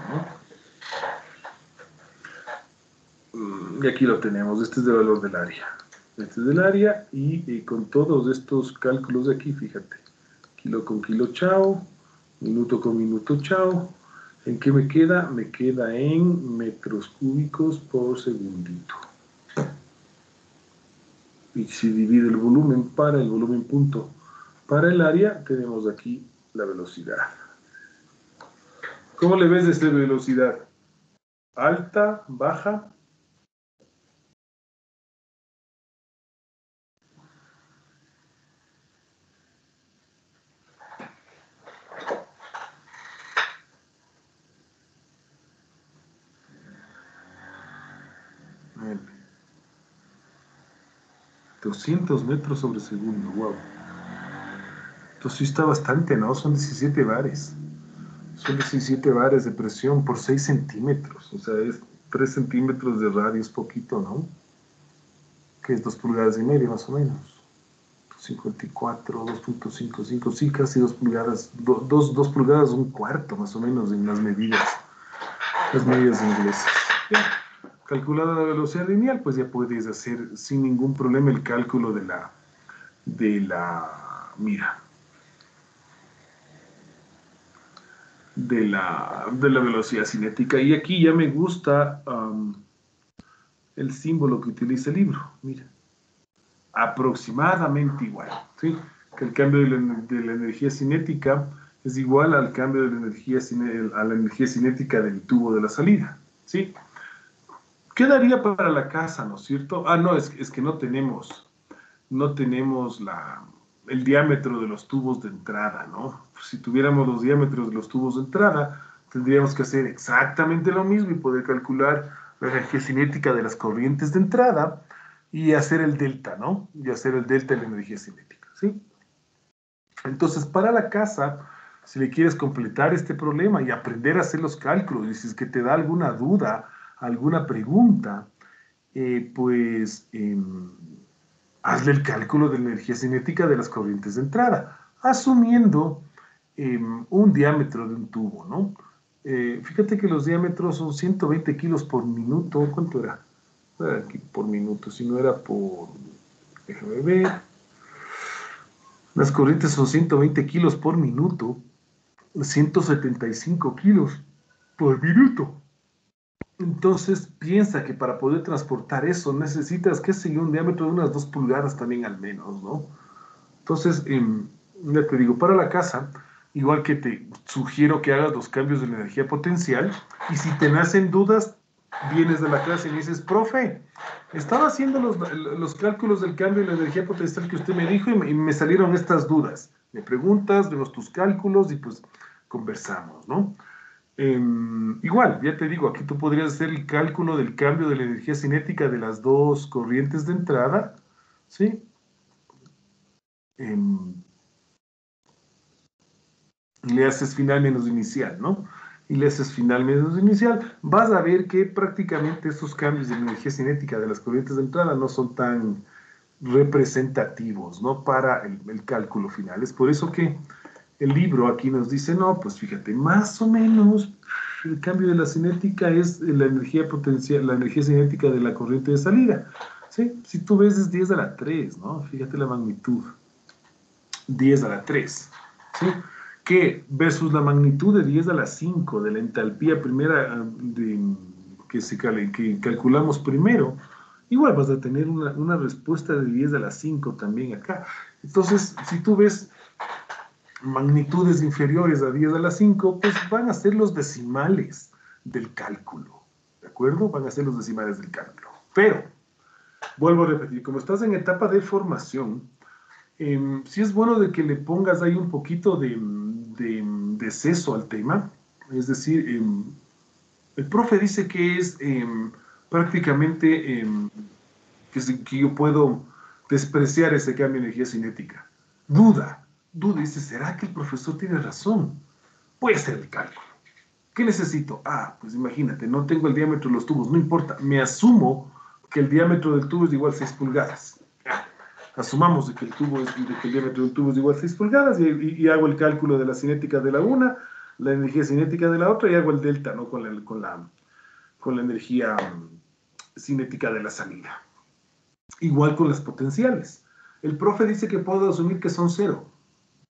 Mm, y aquí lo tenemos, este es el valor del área. Este es del área y eh, con todos estos cálculos de aquí, fíjate, kilo con kilo chao, minuto con minuto chao. ¿En qué me queda? Me queda en metros cúbicos por segundito. Y si divide el volumen para el volumen punto para el área, tenemos aquí la velocidad. ¿Cómo le ves esta velocidad? ¿Alta? ¿Baja? Bien. 200 metros sobre segundo, wow. Entonces sí está bastante, ¿no? Son 17 bares. Son 17 bares de presión por 6 centímetros. O sea, es 3 centímetros de radio, es poquito, ¿no? Que es 2 pulgadas y media más o menos. 54, 2.55, sí, casi 2 pulgadas. 2 pulgadas, un cuarto más o menos en las medidas. Las medidas inglesas. Calculada la velocidad lineal, pues ya puedes hacer sin ningún problema el cálculo de la, de la, mira, de la, de la velocidad cinética. Y aquí ya me gusta el símbolo que utiliza el libro, mira, aproximadamente igual, ¿sí? Que el cambio de la, de la energía cinética es igual al cambio de la energía, a la energía cinética del tubo de la salida, ¿sí? ¿Qué daría para la casa, no es cierto? Ah, no, es, es que no tenemos, no tenemos la, el diámetro de los tubos de entrada, ¿no? Si tuviéramos los diámetros de los tubos de entrada, tendríamos que hacer exactamente lo mismo y poder calcular la energía cinética de las corrientes de entrada y hacer el delta, ¿no? Y hacer el delta de la energía cinética, ¿sí? Entonces, para la casa, si le quieres completar este problema y aprender a hacer los cálculos, y si es que te da alguna duda, alguna pregunta, eh, pues em, hazle el cálculo de la energía cinética de las corrientes de entrada, asumiendo em, un diámetro de un tubo, ¿no? Eh, fíjate que los diámetros son 120 kilos por minuto, ¿cuánto era? por minuto, si no era por, déjame ver, las corrientes son 120 kilos por minuto, 175 kilos por minuto. Entonces piensa que para poder transportar eso necesitas, qué sé yo, un diámetro de unas dos pulgadas también al menos, ¿no? Entonces, em, ya te digo, para la casa, igual que te sugiero que hagas los cambios de la energía potencial, y si te nacen dudas, vienes de la clase y me dices, profe, estaba haciendo los, los cálculos del cambio de la energía potencial que usted me dijo y me, y me salieron estas dudas. Me preguntas, vemos tus cálculos y pues conversamos, ¿no? Em, igual, ya te digo, aquí tú podrías hacer el cálculo del cambio de la energía cinética de las dos corrientes de entrada, ¿sí? Y le haces final menos inicial, ¿no? Y le haces final menos inicial, vas a ver que prácticamente estos cambios de energía cinética de las corrientes de entrada no son tan representativos, ¿no? Para el cálculo final. Es por eso que el libro aquí nos dice, no, pues fíjate, más o menos el cambio de la cinética es la energía potencial, la energía cinética de la corriente de salida. ¿sí? Si tú ves es 10 a la 3, ¿no? Fíjate la magnitud. 10 a la 3. ¿sí? Que versus la magnitud de 10 a la 5 de la entalpía primera ah, de, que, se, que calculamos primero, igual vas a tener una, una respuesta de 10 a la 5 también acá. Entonces, si tú ves magnitudes inferiores a 10 a la 5, pues van a ser los decimales del cálculo. ¿De acuerdo? Van a ser los decimales del cálculo. Pero, vuelvo a repetir, como estás en etapa de formación, eh, sí es bueno de que le pongas ahí un poquito de, de, seso al tema. Es decir, em, el profe dice que es em, prácticamente que, que yo puedo despreciar ese cambio de energía cinética. Duda, duda, dice, ¿será que el profesor tiene razón? Voy a hacer el cálculo. ¿Qué necesito? Ah, pues imagínate, no tengo el diámetro de los tubos, no importa, me asumo que el diámetro del tubo es igual a 6 pulgadas. asumamos de que, el tubo es, de que el diámetro del tubo es igual a 6 pulgadas y, hago el cálculo de la cinética de la una, la energía cinética de la otra y hago el delta, ¿no? Con la, con la, con la energía mm, cinética de la salida. Igual con las potenciales. El profe dice que puedo asumir que son cero.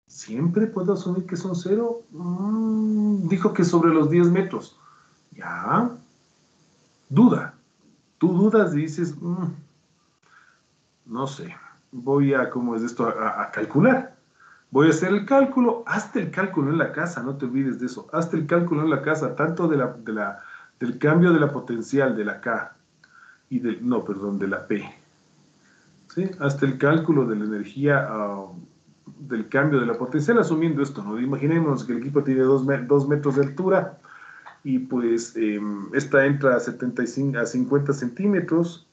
¿Siempre puedo asumir que son cero? Mm, dijo que sobre los 10 metros. Ya. Duda. Tú dudas y dices, mm, no sé, voy a, ¿cómo es esto? A, calcular. Voy a hacer el cálculo. Hazte el cálculo en la casa, no te olvides de eso. Hazte el cálculo en la casa, tanto del cambio de la potencial de la K y del, no, perdón, de la P. ¿Sí? Hazte el cálculo de la energía. Ah, del cambio de la potencial, asumiendo esto, ¿no? Imaginemos que el equipo tiene 2 metros de altura y pues em, esta entra a, 75, a 50 centímetros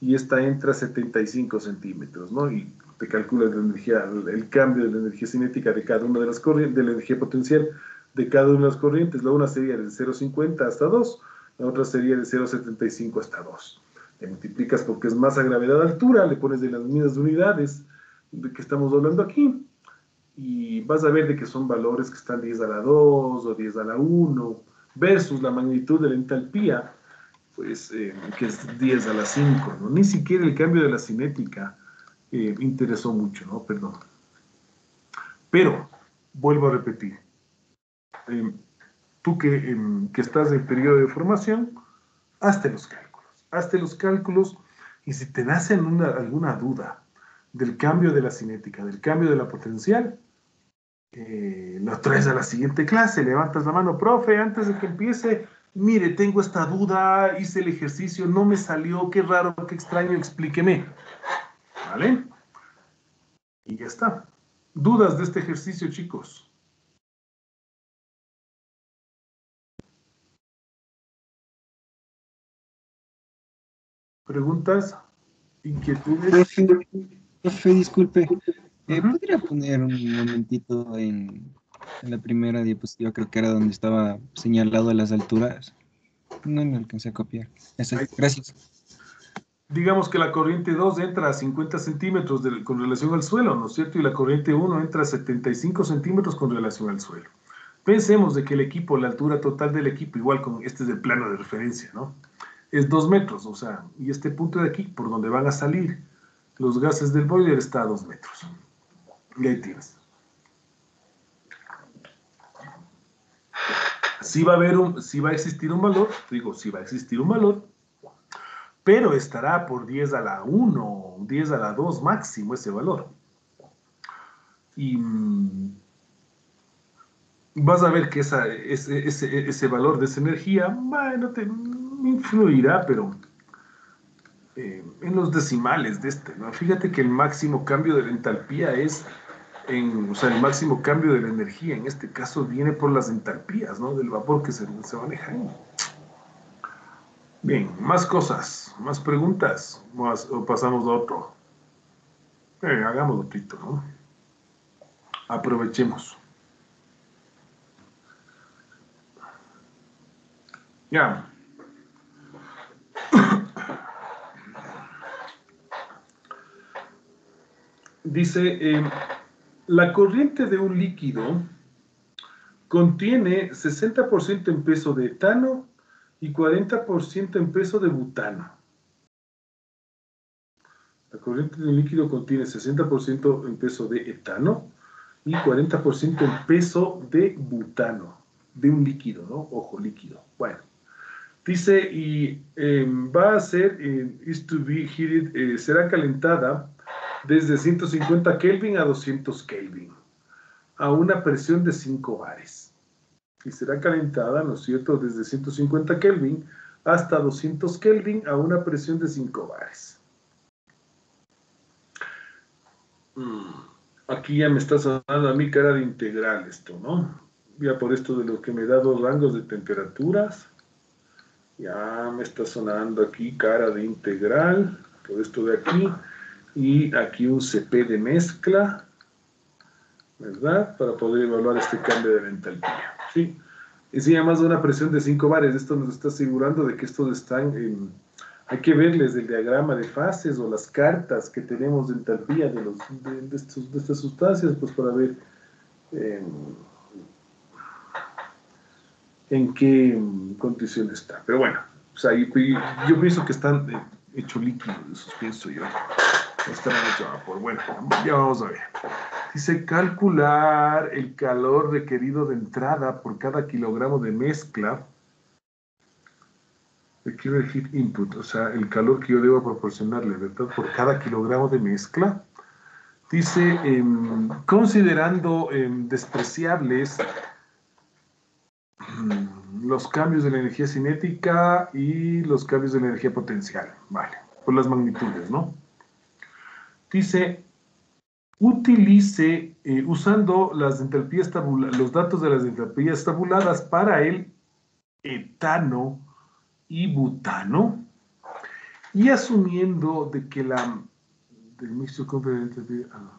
y esta entra a 75 centímetros, ¿no? Y te calculas la energía, el cambio de la energía cinética de cada una de las corrientes, de la energía potencial de cada una de las corrientes. La una sería de 0,50 hasta 2, la otra sería de 0,75 hasta 2. Le multiplicas porque es masa, gravedad, altura, le pones de las mismas unidades, de que estamos hablando aquí. Y vas a ver que son valores que están 10 a la 2 o 10 a la 1 versus la magnitud de la entalpía, pues eh, que es 10 a la 5, ¿no? Ni siquiera el cambio de la cinética eh, interesó mucho, ¿no? Perdón. Pero, vuelvo a repetir, em, tú que, em, que estás en periodo de formación, hazte los cálculos, hazte los cálculos y si te nacen una, alguna duda, del cambio de la cinética, del cambio de la potencial, eh, lo traes a la siguiente clase, levantas la mano, profe, antes de que empiece, mire, tengo esta duda, hice el ejercicio, no me salió, qué raro, qué extraño, explíqueme. ¿Vale? Y ya está. ¿Dudas de este ejercicio, chicos? ¿Preguntas? ¿Inquietudes? Profe, disculpe, eh, ¿podría poner un momentito en, la primera diapositiva? Creo que era donde estaba señalado las alturas. No me alcancé a copiar. gracias. Digamos que la corriente 2 entra a 50 centímetros con relación al suelo, ¿no es cierto? Y la corriente 1 entra a 75 centímetros con relación al suelo. Pensemos de que el equipo, la altura total del equipo, igual con este es el plano de referencia, ¿no? Es 2 metros, o sea, y este punto de aquí, por donde van a salir los gases del boiler está a 2 metros. Y ahí tienes. Si va a haber un, si va a existir un valor, digo, si va a existir un valor, pero estará por 10 a la 1, 10 a la 2 máximo ese valor. Y mm, vas a ver que esa, ese, ese, ese valor de esa energía, bueno, te influirá, pero eh, en los decimales de este, ¿no? Fíjate que el máximo cambio de la entalpía es, en, o sea, el máximo cambio de la energía, en este caso viene por las entalpías, ¿no? Del vapor que se, se maneja. Bien, más cosas, más preguntas, o pasamos a otro. Eh, hagamos otro, ¿no? Aprovechemos. Ya. Dice, eh, La corriente de un líquido contiene 60% en peso de etano y 40% en peso de butano. La corriente de un líquido contiene 60% en peso de etano y 40% en peso de butano, de un líquido, ¿no? Ojo, líquido. Bueno, dice, y em, va a ser, is to be heated, será calentada desde 150 Kelvin a 200 Kelvin, a una presión de 5 bares. Y será calentada, ¿no es cierto?, desde 150 Kelvin hasta 200 Kelvin a una presión de 5 bares. Mm, Aquí ya me está sonando a mí cara de integral esto, ¿no? Ya por esto de lo que me da dos rangos de temperaturas. Ya me está sonando aquí cara de integral, por esto de aquí. Y aquí un CP de mezcla, ¿verdad? Para poder evaluar este cambio de la entalpía, ¿sí? Y si más de una presión de 5 bares, esto nos está asegurando de que estos están hay que verles el diagrama de fases o las cartas que tenemos de entalpía de, los, de, estas sustancias, pues para ver eh, en qué condición está. Pero bueno, o sea, yo, pienso que están eh, hechos líquidos, eso pienso yo. Están hechos vapor. Bueno, ya vamos a ver. Dice calcular el calor requerido de entrada por cada kilogramo de mezcla quiero decir input, o sea, el calor que yo debo proporcionarle, ¿verdad? Por cada kilogramo de mezcla. Dice, eh, considerando eh, despreciables mm, los cambios de la energía cinética y los cambios de la energía potencial, vale, por las magnitudes, ¿no? Dice, utilice, eh, usando las entalpías los datos de las entalpías tabuladas para el etano, y butano, y asumiendo de que la del ah,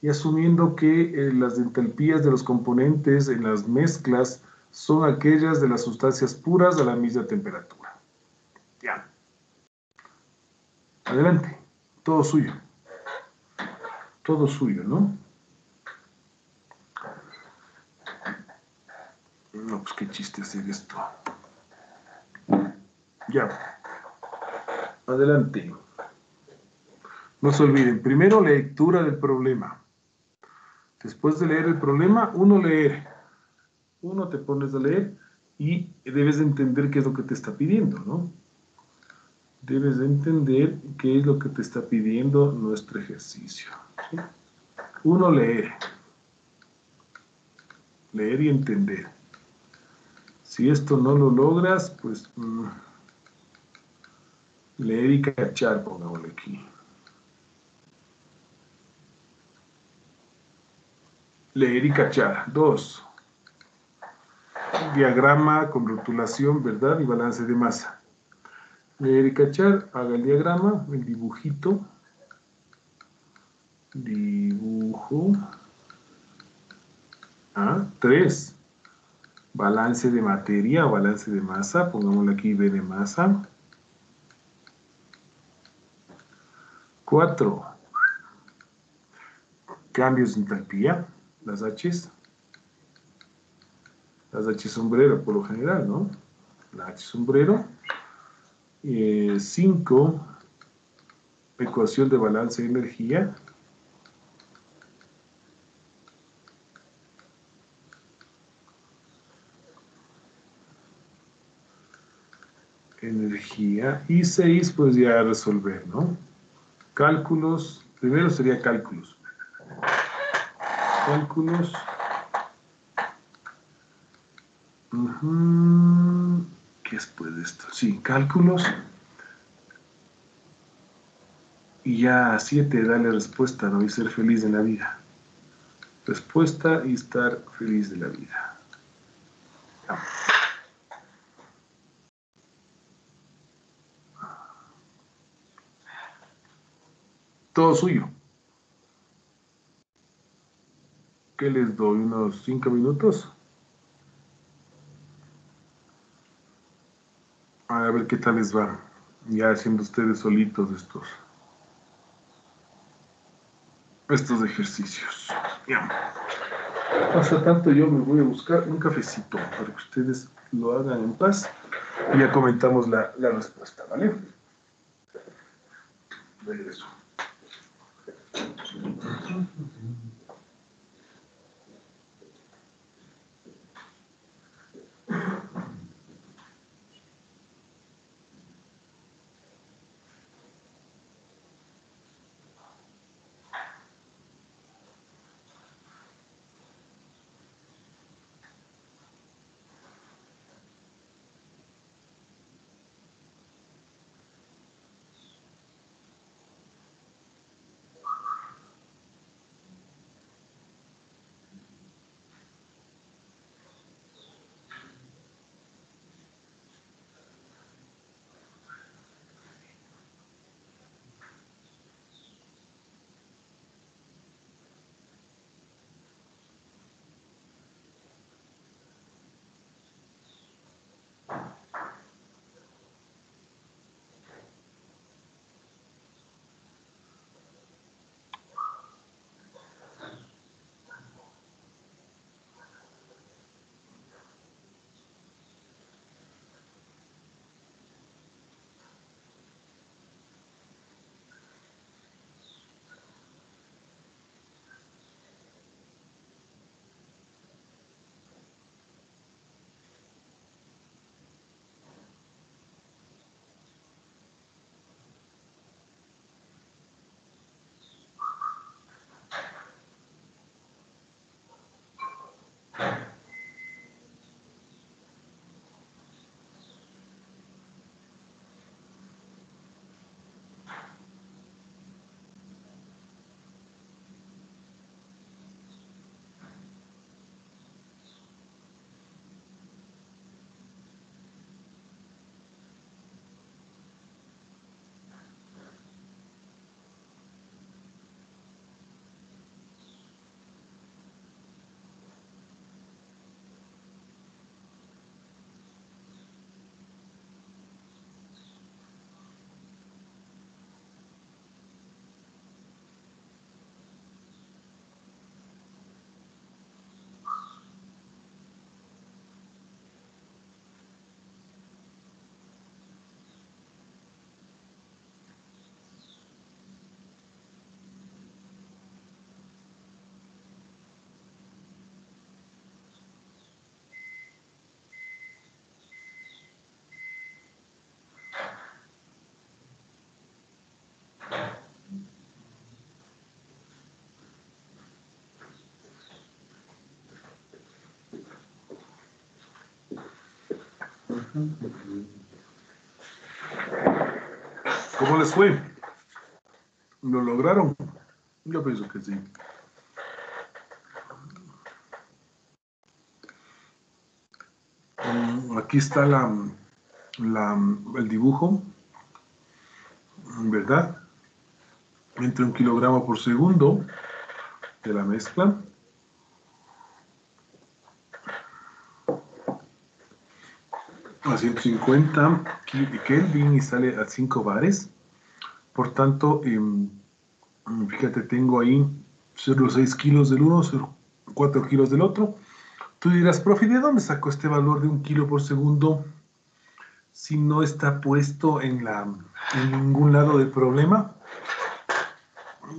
y asumiendo que eh, las entalpías de los componentes en las mezclas son aquellas de las sustancias puras a la misma temperatura. Ya. Adelante. Todo suyo. Todo suyo, ¿no? No, pues qué chiste hacer esto. Ya. Adelante. No se olviden, primero lectura del problema. Después de leer el problema, uno leer. Uno te pones a leer y debes entender qué es lo que te está pidiendo, ¿no? Debes de entender qué es lo que te está pidiendo nuestro ejercicio. Uno leer. Leer y entender. Si esto no lo logras, pues... Mm, Leer y cachar, pongámosle aquí. Leer y cachar. Dos. Diagrama con rotulación, ¿verdad? Y balance de masa. Leer cachar, haga el diagrama, el dibujito. Dibujo. Ah, tres. Balance de materia, balance de masa, pongámosle aquí B de masa. 4. Cambios de entalpía, las H. Las H sombrero por lo general, ¿no? La H sombrero. 5. Eh, ecuación de balance de energía. Energía. Y 6, pues ya resolver, ¿no? Cálculos, primero sería cálculos. Cálculos. ¿Qué es pues esto? Sí, cálculos. Y ya a 7 darle respuesta, ¿no? Y ser feliz en la vida. Respuesta y estar feliz de la vida. todo suyo. ¿Qué les doy? ¿Unos cinco minutos? A ver qué tal les va. Ya haciendo ustedes solitos estos. estos ejercicios. Bien. Hasta tanto yo me voy a buscar un cafecito para que ustedes lo hagan en paz y ya comentamos la, la respuesta, ¿vale? Regreso. ¿Cómo les fue? ¿Lo lograron? Yo pienso que sí. Mm, Aquí está la, el dibujo, ¿verdad? Entre un kilogramo por segundo de la mezcla. A 150 Ke- Kelvin y sale a 5 bares. Por tanto, em, fíjate, tengo ahí 0,6 kilos del uno, 0,4 kilos del otro. Tú dirás, profe, ¿de dónde sacó este valor de un kilo por segundo si no está puesto en, la, en ningún lado del problema?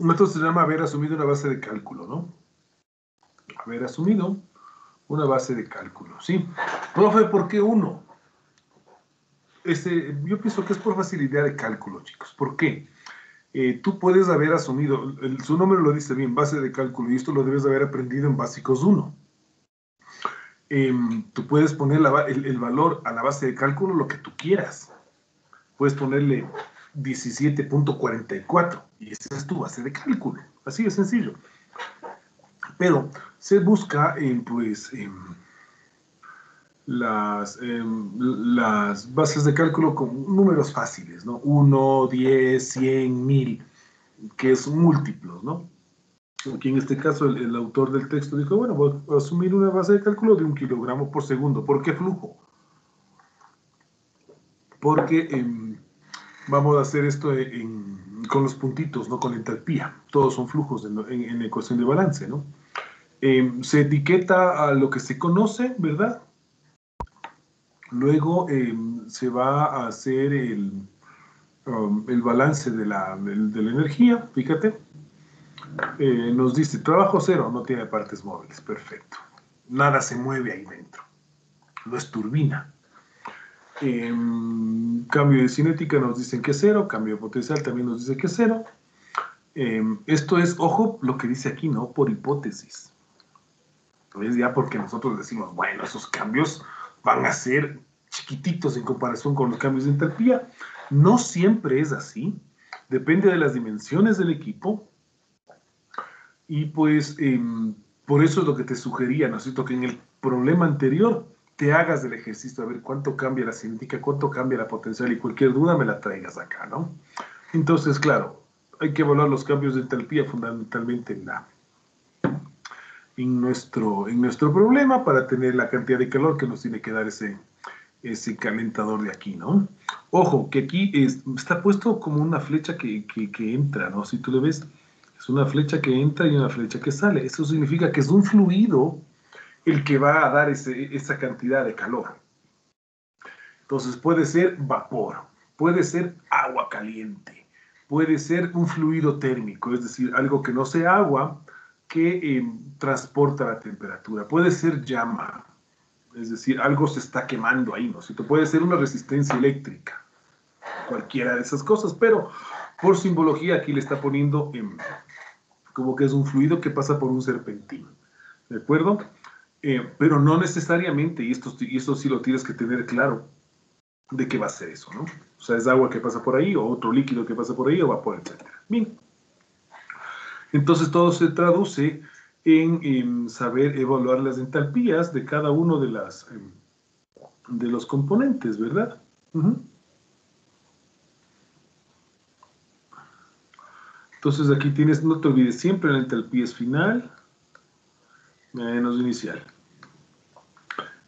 Esto se llama haber asumido una base de cálculo, ¿no? Haber asumido una base de cálculo, ¿sí? Profe, ¿por qué uno? Este, yo pienso que es por facilidad de cálculo, chicos. ¿Por qué? Eh, tú puedes haber asumido, el- su nombre lo dice bien, base de cálculo, y esto lo debes de haber aprendido en básicos 1. Em, tú puedes poner la el, el valor a la base de cálculo lo que tú quieras. Puedes ponerle 17.44 y esa es tu base de cálculo. Así de sencillo. Pero se busca, em, pues, em, las, em, las bases de cálculo con números fáciles, ¿no? 1, 10, 100, 1000, que es múltiplos, ¿no? Aquí en este caso el, autor del texto dijo, bueno, voy a asumir una base de cálculo de un kilogramo por segundo. ¿Por qué flujo? Porque em, vamos a hacer esto con los puntitos, no con la entalpía. Todos son flujos en, en, ecuación de balance, ¿no? Eh, se etiqueta a lo que se conoce, ¿verdad? Luego eh, se va a hacer el, um, el balance de la, la energía, fíjate. Eh, nos dice, trabajo cero, no tiene partes móviles, perfecto. Nada se mueve ahí dentro. No es turbina. Eh, cambio de cinética nos dicen que es cero, cambio de potencial también nos dice que es cero. Eh, esto es, ojo, lo que dice aquí, ¿no? Por hipótesis. ¿Ves? Ya porque nosotros decimos, bueno, esos cambios van a ser chiquititos en comparación con los cambios de entalpía. No siempre es así. Depende de las dimensiones del equipo. Y pues, eh, por eso es lo que te sugería, ¿no es cierto? Que en el problema anterior te hagas del ejercicio a ver cuánto cambia la cinética, cuánto cambia la potencial y cualquier duda me la traigas acá, ¿no? Entonces, claro, hay que evaluar los cambios de entalpía fundamentalmente en, la, en, nuestro, en nuestro problema para tener la cantidad de calor que nos tiene que dar ese, ese calentador de aquí, ¿no? Ojo, que aquí es, está puesto como una flecha que, que, que entra, ¿no? Si tú lo ves, es una flecha que entra y una flecha que sale. Eso significa que es un fluido el que va a dar ese, esa cantidad de calor. Entonces puede ser vapor, puede ser agua caliente, puede ser un fluido térmico, es decir, algo que no sea agua, que eh, transporta la temperatura. Puede ser llama, es decir, algo se está quemando ahí, ¿no? ¿Cierto? Puede ser una resistencia eléctrica, cualquiera de esas cosas, pero por simbología aquí le está poniendo eh, como que es un fluido que pasa por un serpentín, ¿de acuerdo? Eh, pero no necesariamente, y esto, esto sí lo tienes que tener claro, de qué va a ser eso, ¿no? O sea, es agua que pasa por ahí, o otro líquido que pasa por ahí, o vapor, etc. Bien. Entonces todo se traduce en, saber evaluar las entalpías de cada uno de, las, de los componentes, ¿verdad? Entonces aquí tienes, no te olvides, siempre la entalpía es final menos inicial.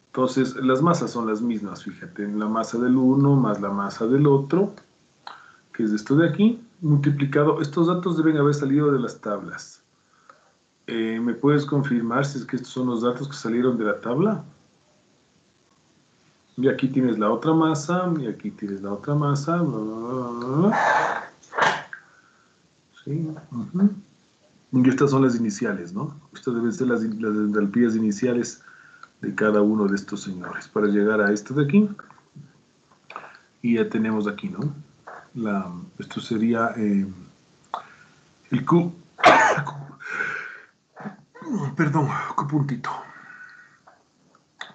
Entonces, las masas son las mismas, fíjate, la masa del uno más la masa del otro, que es esto de aquí, multiplicado. Estos datos deben haber salido de las tablas. Eh, ¿Me puedes confirmar si es que estos son los datos que salieron de la tabla? Y aquí tienes la otra masa, y aquí tienes la otra masa. Sí. Y estas son las iniciales, ¿no? Estas deben ser las, las entalpías iniciales de cada uno de estos señores para llegar a esto de aquí. Y ya tenemos aquí, ¿no? La, esto sería eh, el Q. Perdón, Q puntito.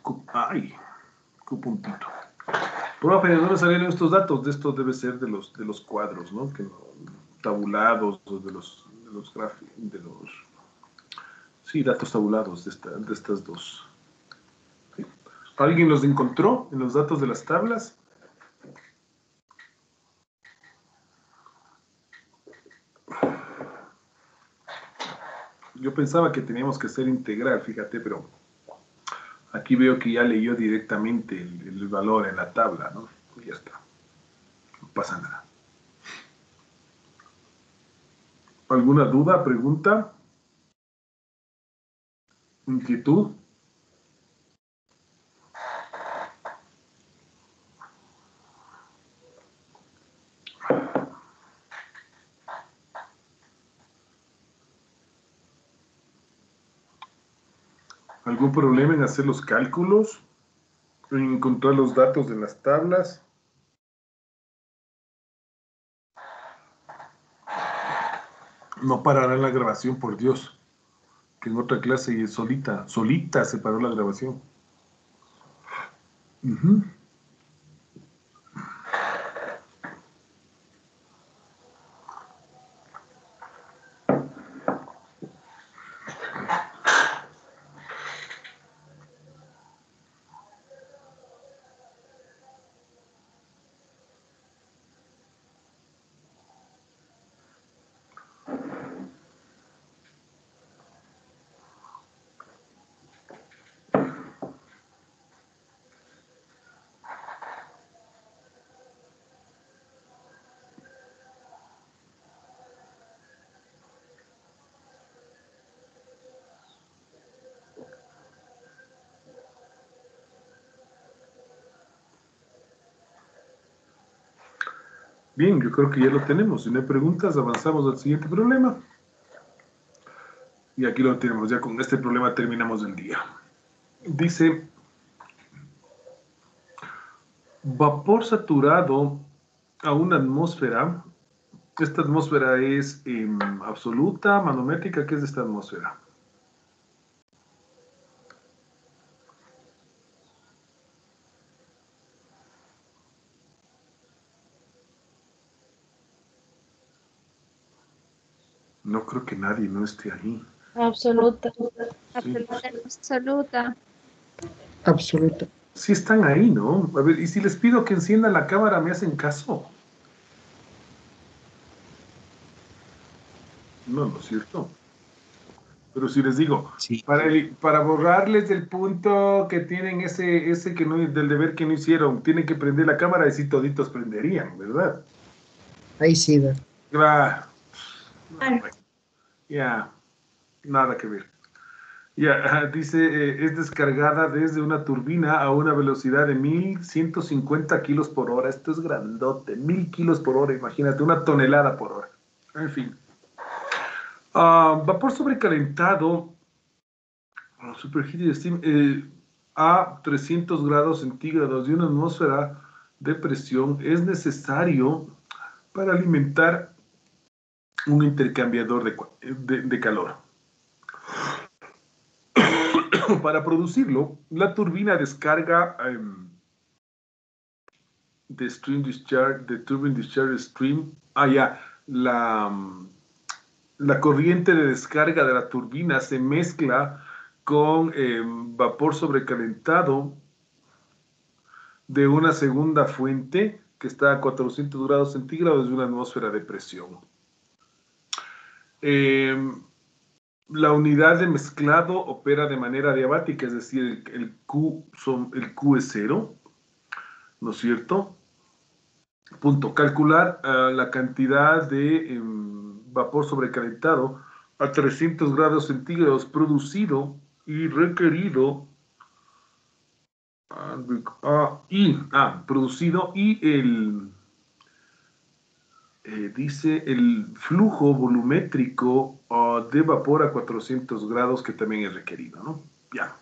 Q, ay, Q puntito. Profe, ¿de dónde salieron estos datos? De esto debe ser de los, de los cuadros, ¿no? Que, tabulados de los, de los gráficos, de los... Sí, datos tabulados de, esta, de estas dos. ¿Alguien los encontró en los datos de las tablas? Yo pensaba que teníamos que ser integral, fíjate, pero aquí veo que ya leyó directamente el, valor en la tabla, ¿no? Y ya está. No pasa nada. ¿Alguna duda, pregunta? ¿Inquietud? ¿Algún problema en hacer los cálculos? ¿En encontrar los datos de las tablas? No parará la grabación, por Dios. Que en otra clase y solita, solita se paró la grabación. Bien, yo creo que ya lo tenemos. Si no hay preguntas, avanzamos al siguiente problema. Y aquí lo tenemos. Ya con este problema terminamos el día. Dice, vapor saturado a una atmósfera. Esta atmósfera es em, absoluta, manométrica. ¿Qué es esta atmósfera? No creo que nadie no esté ahí. Absoluta. Absoluta. Absoluta. Sí están ahí, ¿no? A ver, y si les pido que enciendan la cámara, ¿me hacen caso? No, no es cierto. Pero si les digo, Sí. para, el- para borrarles del punto que tienen ese, ese que no, del deber que no hicieron, tienen que prender la cámara y si toditos prenderían, ¿verdad? Ahí sí, da. Claro. Claro. Ya, nada que ver. Ya, ajá, dice, eh, es descargada desde una turbina a una velocidad de 1150 kilos por hora. Esto es grandote, 1000 kilos por hora, imagínate, una tonelada por hora. En fin. Ah, vapor sobrecalentado, ah, superheated steam, eh, a 300 grados centígrados de una atmósfera de presión es necesario para alimentar un intercambiador de, calor. Para producirlo, la turbina descarga em, de stream discharge, de turbine discharge stream, ah ya, la, mm, la corriente de descarga de la turbina se mezcla con em, vapor sobrecalentado de una segunda fuente que está a 400 grados centígrados de una atmósfera de presión. Eh, la unidad de mezclado opera de manera diabática, es decir, el, Q, es cero, ¿no es cierto? Punto. Calcular ah, la cantidad de em, vapor sobrecalentado a 300 grados centígrados producido y requerido ah, ah, ah, producido y el eh, dice el flujo volumétrico ah, de vapor a 400 grados que también es requerido, ¿no? Ya.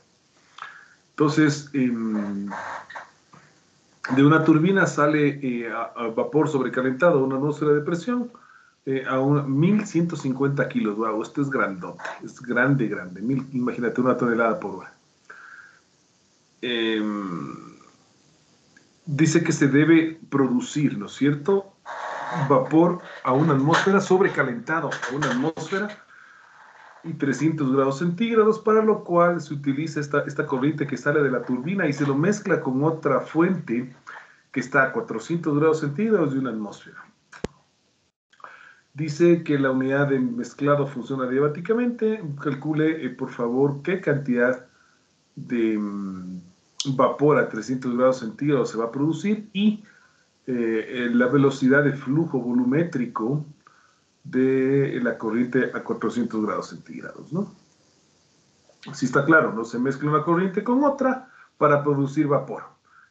Entonces, em, de una turbina sale eh, a- vapor sobrecalentado a una atmósfera de presión eh, a un- 1150 kilos. Wow, esto es grandote, es grande, grande. Imagínate una tonelada por hora. Em, dice que se debe producir, ¿no es cierto? Vapor a una atmósfera sobrecalentado a una atmósfera y 300 grados centígrados, para lo cual se utiliza esta, esta corriente que sale de la turbina y se lo mezcla con otra fuente que está a 400 grados centígrados de una atmósfera. Dice que la unidad de mezclado funciona diabáticamente. Calcule, eh, por favor, qué cantidad de mm, vapor a 300 grados centígrados se va a producir y eh, la velocidad de flujo volumétrico de la corriente a 400 grados centígrados, ¿no? Si está claro, no se mezcla una corriente con otra para producir vapor.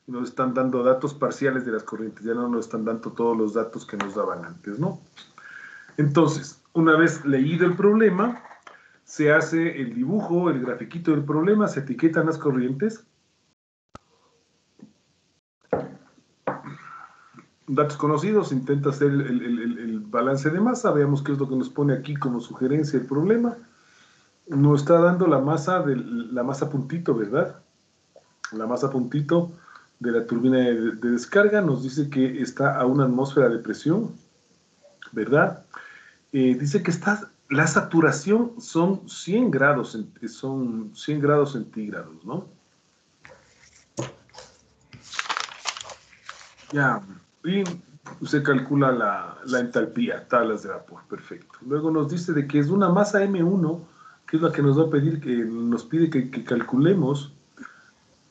Nos están dando datos parciales de las corrientes, ya no nos están dando todos los datos que nos daban antes, ¿no? Entonces, una vez leído el problema, se hace el dibujo, el grafiquito del problema, se etiquetan las corrientes. Datos conocidos, intenta hacer el, balance de masa, veamos qué es lo que nos pone aquí como sugerencia el problema. Nos está dando la masa, del, la masa puntito, ¿verdad? La masa puntito de la turbina de, de descarga nos dice que está a una atmósfera de presión, ¿verdad? Eh, dice que está, la saturación son 100 grados, son 100 grados centígrados, ¿no? Ya, y se calcula la, la entalpía, tablas de vapor, perfecto. Luego nos dice de que es una masa M1, que es la que nos va a pedir, que nos pide que, calculemos,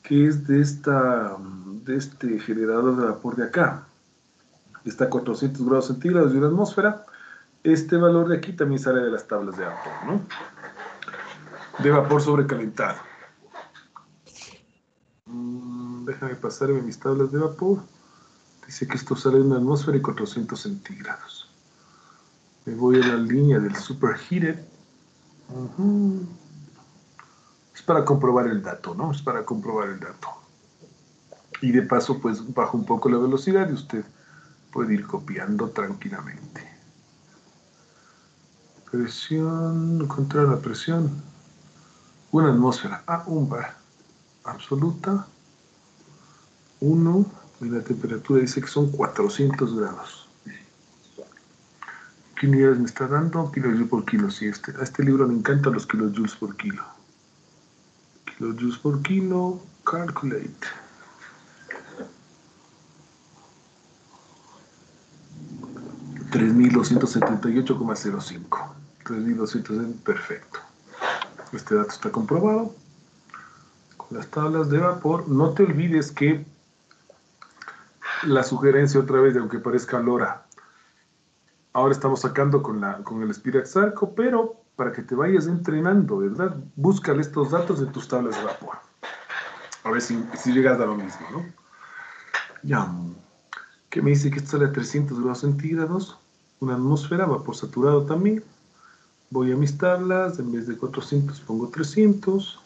que es de, esta, de este generador de vapor de acá. Está a 400 grados centígrados de una atmósfera. Este valor de aquí también sale de las tablas de vapor, ¿no? De vapor sobrecalentado. Mm, déjame pasarme mis tablas de vapor. Dice que esto sale de una atmósfera y 400 centígrados. Me voy a la línea del superheated. Es para comprobar el dato, ¿no? Es para comprobar el dato. Y de paso, pues bajo un poco la velocidad y usted puede ir copiando tranquilamente. Presión, contra la presión. Una atmósfera. Ah, un bar. Absoluta. Uno. Y la temperatura dice que son 400 grados. ¿Qué unidades me está dando? Kilojoules por kilo. Sí, este, a este libro le encantan los kilojoules por kilo. Kilojoules por kilo. Calculate. Tres mil doscientos setenta y ocho coma cero cinco. Tres mil doscientos perfecto. Este dato está comprobado. Con las tablas de vapor, no te olvides que la sugerencia otra vez, de aunque parezca Lora, ahora estamos sacando con, la, con el Spirit Zarco, pero para que te vayas entrenando, ¿verdad? Búscale estos datos en tus tablas de vapor. A ver si, si llegas a lo mismo, ¿no? Ya. ¿Qué me dice que esto sale a 300 grados centígrados? Una atmósfera, vapor saturado también. Voy a mis tablas, en vez de 400 pongo 300.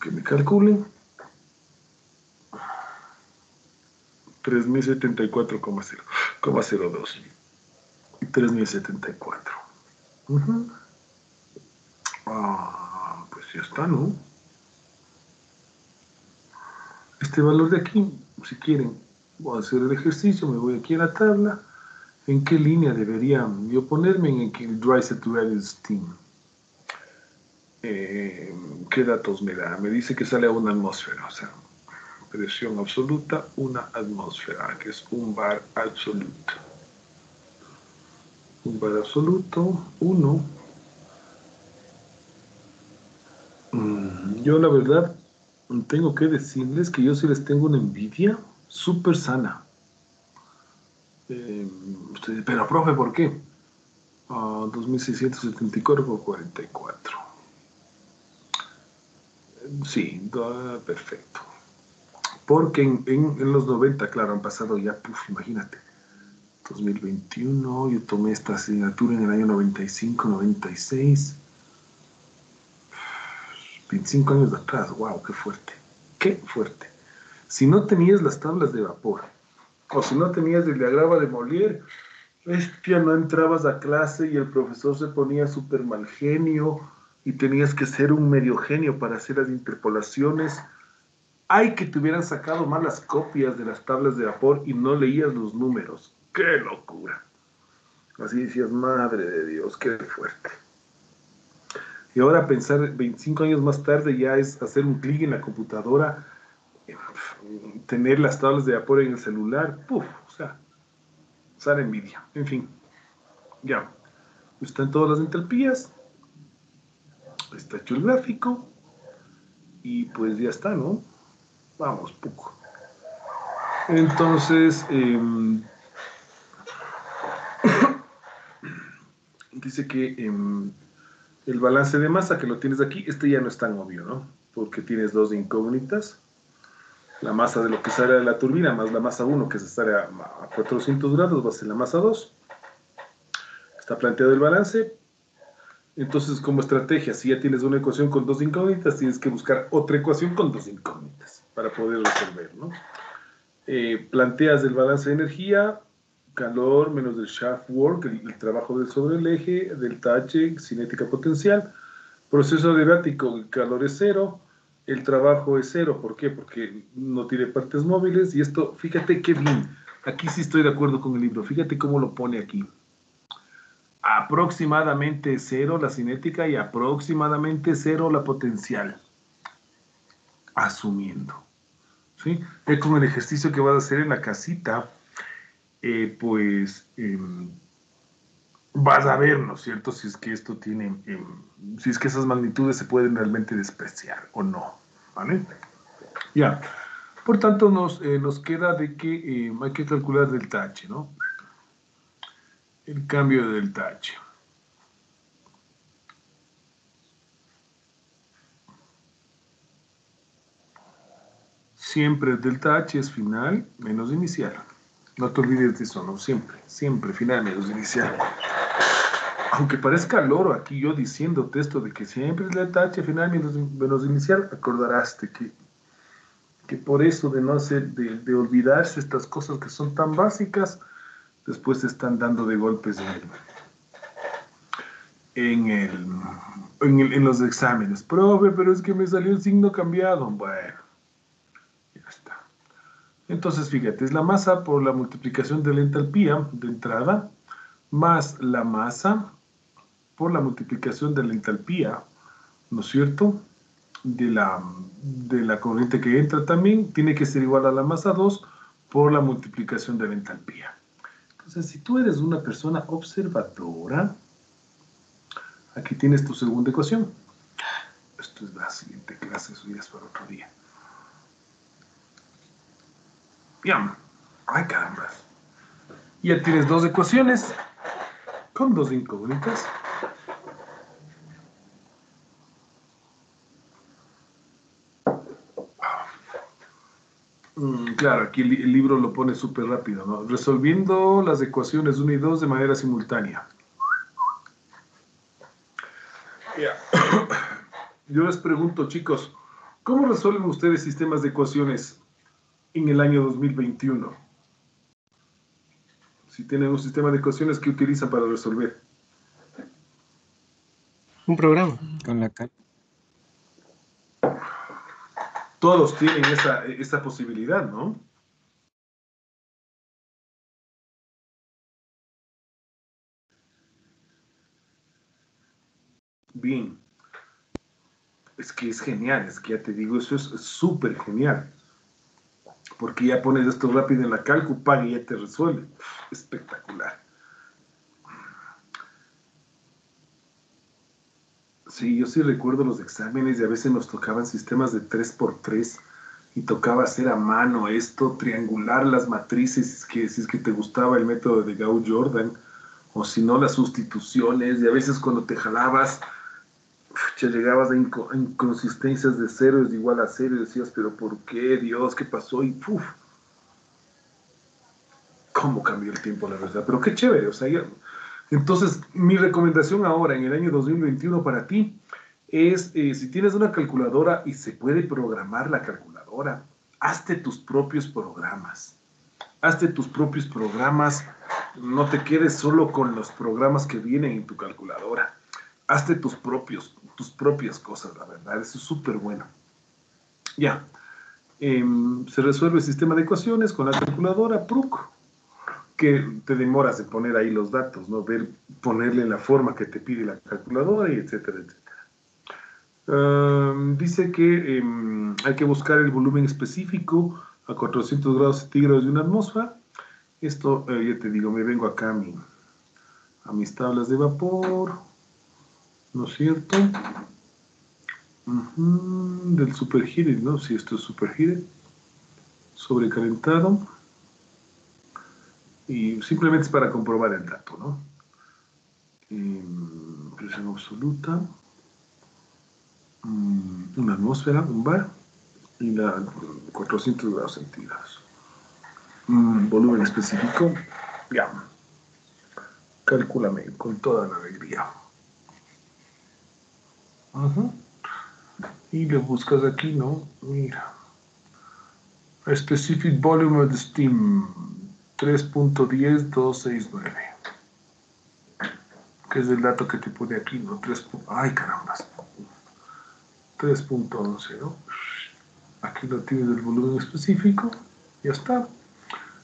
Que me calculen. 3074,02 y 3074. Ujú. Ah, pues ya está, ¿no? Este valor de aquí, si quieren, voy a hacer el ejercicio, me voy aquí a la tabla. ¿En qué línea debería yo ponerme en el Dry Saturated Steam? Eh, ¿Qué datos me da? Me dice que sale a una atmósfera, o sea, presión absoluta, una atmósfera, que es un bar absoluto. Un bar absoluto, uno. Mm, Yo la verdad tengo que decirles que yo sí les tengo una envidia súper sana. Eh, pero profe, ¿por qué? Ah, 2674 por 44. Eh, Sí, perfecto. Porque en, en- los 90, claro, han pasado ya, puf, imagínate, 2021, yo tomé esta asignatura en el año 95, 96, 25 años atrás, wow, qué fuerte, qué fuerte. Si no tenías las tablas de vapor, o si no tenías el diagrama de Molière, bestia, no entrabas a clase y el profesor se ponía súper mal genio y tenías que ser un medio genio para hacer las interpolaciones. Ay, que te hubieran sacado malas copias de las tablas de vapor y no leías los números. ¡Qué locura! Así decías, madre de Dios, qué fuerte. Y ahora pensar 25 años más tarde ya es hacer un clic en la computadora, tener las tablas de vapor en el celular, ¡puf! O sea, sale envidia. En fin, ya. Están todas las entalpías. Está hecho el gráfico. Y pues ya está, ¿no? Vamos, poco. Entonces, em, dice que em, el balance de masa que lo tienes aquí, este ya no es tan obvio, ¿no? Porque tienes dos incógnitas. La masa de lo que sale de la turbina más la masa 1, que se sale a, a 400 grados, va a ser la masa 2. Está planteado el balance. Entonces, como estrategia, si ya tienes una ecuación con dos incógnitas, tienes que buscar otra ecuación con dos incógnitas para poder resolver, ¿no? Eh, planteas el balance de energía, calor menos el shaft work, el, trabajo del sobre el eje, delta H, cinética potencial, proceso adiabático, el calor es cero, el trabajo es cero, ¿por qué? Porque no tiene partes móviles y esto, fíjate qué bien, aquí sí estoy de acuerdo con el libro, fíjate cómo lo pone aquí. Aproximadamente cero la cinética y aproximadamente cero la potencial. Asumiendo. ¿Sí? Es con el ejercicio que vas a hacer en la casita, eh, pues em, vas a ver, ¿no es cierto? Si es que esto tiene, em, si es que esas magnitudes se pueden realmente despreciar o no, ¿vale? Ya. Por tanto, nos, eh, nos queda de que em, hay que calcular delta H, ¿no? El cambio de delta Siempre el delta H es final menos inicial. No te olvides de eso, ¿no? Siempre, siempre final menos inicial. Aunque parezca loro aquí yo diciéndote esto de que siempre es delta H final menos, menos inicial, acordarás de que, que por eso de no hacer, de, de olvidarse estas cosas que son tan básicas, después te están dando de golpes en el, en, el, en, en los exámenes. Profe, pero es que me salió el signo cambiado. Bueno. Entonces, fíjate, es la masa por la multiplicación de la entalpía de entrada, más la masa por la multiplicación de la entalpía, ¿no es cierto? De la, de la corriente que entra también, tiene que ser igual a la masa 2 por la multiplicación de la entalpía. Entonces, si tú eres una persona observadora, aquí tienes tu segunda ecuación. Esto es la siguiente clase, eso ya es para otro día. Bien. Ay, caramba. Ya tienes dos ecuaciones con dos incógnitas. Mm, Claro, aquí el, li- el libro lo pone súper rápido, ¿no? Resolviendo las ecuaciones 1 y 2 de manera simultánea. Ya. Yo les pregunto, chicos, ¿cómo resuelven ustedes sistemas de ecuaciones en el año 2021? Si tienen un sistema de ecuaciones que utilizan para resolver. Un programa. Con la cal. Todos tienen esa, esa posibilidad, ¿no? Bien. Es que es genial, es que ya te digo, eso es súper genial. Porque ya pones esto rápido en la calcu, y ya te resuelve. Espectacular. Sí, yo sí recuerdo los exámenes y a veces nos tocaban sistemas de 3x3 y tocaba hacer a mano esto, triangular las matrices, que, si es que te gustaba el método de Gauss-Jordan, o si no las sustituciones, y a veces cuando te jalabas, llegabas a, inco- a inconsistencias de cero es igual a cero y decías, pero ¿por qué, Dios? ¿Qué pasó? Y puf, cómo cambió el tiempo, la verdad. Pero qué chévere, o sea, entonces, mi recomendación ahora, en el año 2021 para ti, es eh, si tienes una calculadora y se puede programar la calculadora, hazte tus propios programas. Hazte tus propios programas, no te quedes solo con los programas que vienen en tu calculadora. Hazte tus propios, tus propias cosas, la verdad, eso es súper bueno. Ya, Em, se resuelve el sistema de ecuaciones con la calculadora PRUC que te demoras en poner ahí los datos, ¿no? Ver, ponerle la forma que te pide la calculadora y etcétera, etcétera. Dice que em, hay que buscar el volumen específico a 400 grados centígrados de una atmósfera. Esto, eh, ya te digo, me vengo acá a, mi, a mis tablas de vapor, ¿no es cierto? Del superheated, ¿no? Si esto es superheated, sobrecalentado y simplemente es para comprobar el dato, ¿no? Em, presión absoluta, mm, una atmósfera, un bar, y la 400 grados centígrados. Mm, volumen específico, ya. Calcúlame con toda la alegría. Y le buscas aquí, ¿no? Mira. Specific volume of steam 3.10269. Que es el dato que te pone aquí, ¿no? 3. pu- Ay, caramba. 3.11, ¿no? Aquí lo tienes el volumen específico. Ya está.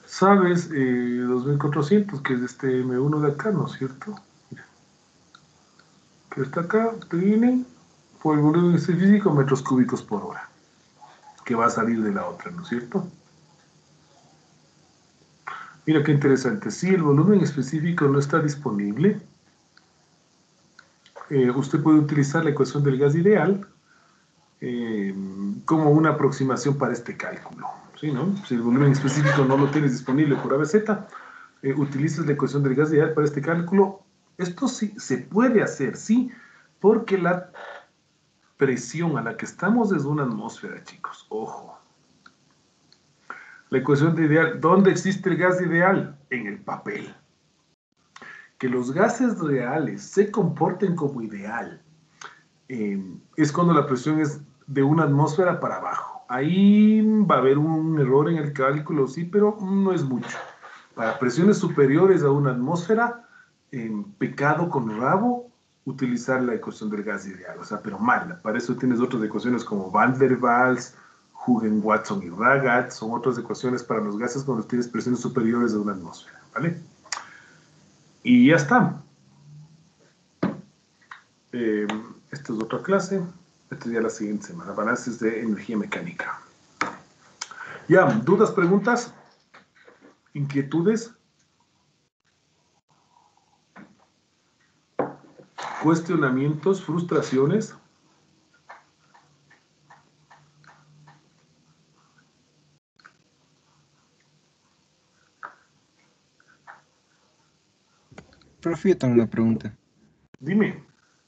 Sabes, eh, 2400, que es este M1 de acá, ¿no es cierto? Que está acá, viene por el volumen específico metros cúbicos por hora. Que va a salir de la otra, ¿no es cierto? Mira qué interesante. Si el volumen específico no está disponible, eh, usted puede utilizar la ecuación del gas ideal eh, como una aproximación para este cálculo. ¿sí, no? Si el volumen específico no lo tienes disponible por ABZ, eh, utilizas la ecuación del gas ideal para este cálculo. Esto sí se puede hacer, sí, porque la presión a la que estamos es una atmósfera, chicos. Ojo. La ecuación de ideal, ¿dónde existe el gas ideal? En el papel. Que los gases reales se comporten como ideal eh, es cuando la presión es de una atmósfera para abajo. Ahí va a haber un error en el cálculo, sí, pero no es mucho. Para presiones superiores a una atmósfera, en pecado con rabo, utilizar la ecuación del gas ideal, o sea, pero mal. Para eso tienes otras ecuaciones como Van der Waals, Hugen, Watson y Ragat, son otras ecuaciones para los gases cuando tienes presiones superiores a una atmósfera, ¿vale? Y ya está. Eh, esta es otra clase. Esta es ya la siguiente semana. Balances de energía mecánica. Ya, ¿dudas, preguntas? ¿Inquietudes? ¿Cuestionamientos? ¿Frustraciones? Profe, yo tengo una pregunta. Dime.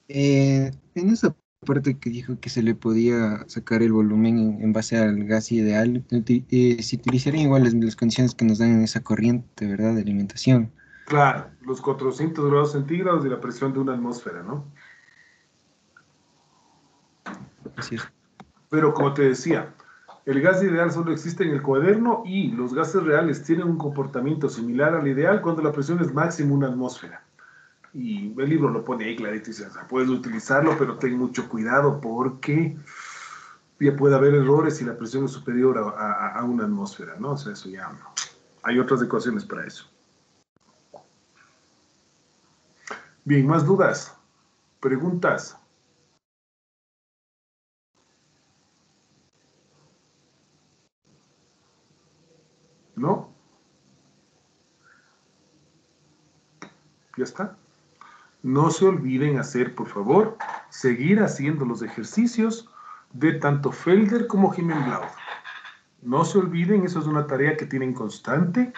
Eh, en esa parte que dijo que se le podía sacar el volumen en, en base al gas ideal, eh, se utilizarían igual las, las condiciones que nos dan en esa corriente, ¿verdad? De alimentación. Claro, los 400 grados centígrados y la presión de una atmósfera, ¿no? Así es. Pero como te decía, el gas ideal solo existe en el cuaderno y los gases reales tienen un comportamiento similar al ideal cuando la presión es máxima una atmósfera. Y el libro lo pone ahí clarito y dice, o sea, puedes utilizarlo, pero ten mucho cuidado porque ya puede haber errores si la presión es superior a, a- a una atmósfera, ¿no? O sea, eso ya... Hay otras ecuaciones para eso. Bien, más dudas, preguntas. ¿No? Ya está. No se olviden hacer, por favor, seguir haciendo los ejercicios de tanto Felder como Himmelblau. No se olviden, eso es una tarea que tienen constante.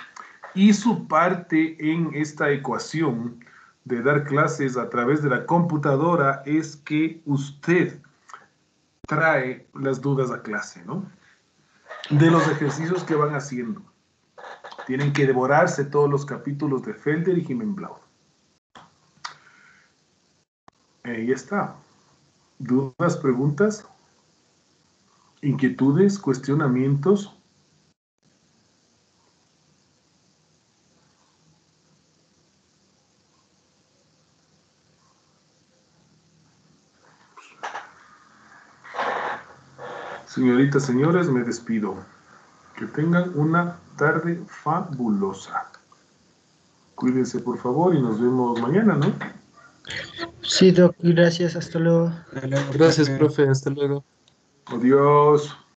Y su parte en esta ecuación de dar clases a través de la computadora es que usted trae las dudas a clase, ¿no? De los ejercicios que van haciendo. Tienen que devorarse todos los capítulos de Felder y Himmelblau. Ahí está. ¿Dudas, preguntas? ¿Inquietudes, cuestionamientos? Señoritas, señores, me despido. Que tengan una tarde fabulosa. Cuídense, por favor, y nos vemos mañana, ¿no? Sí, Doc, gracias, hasta luego. Gracias, profe. Hasta luego. Adiós.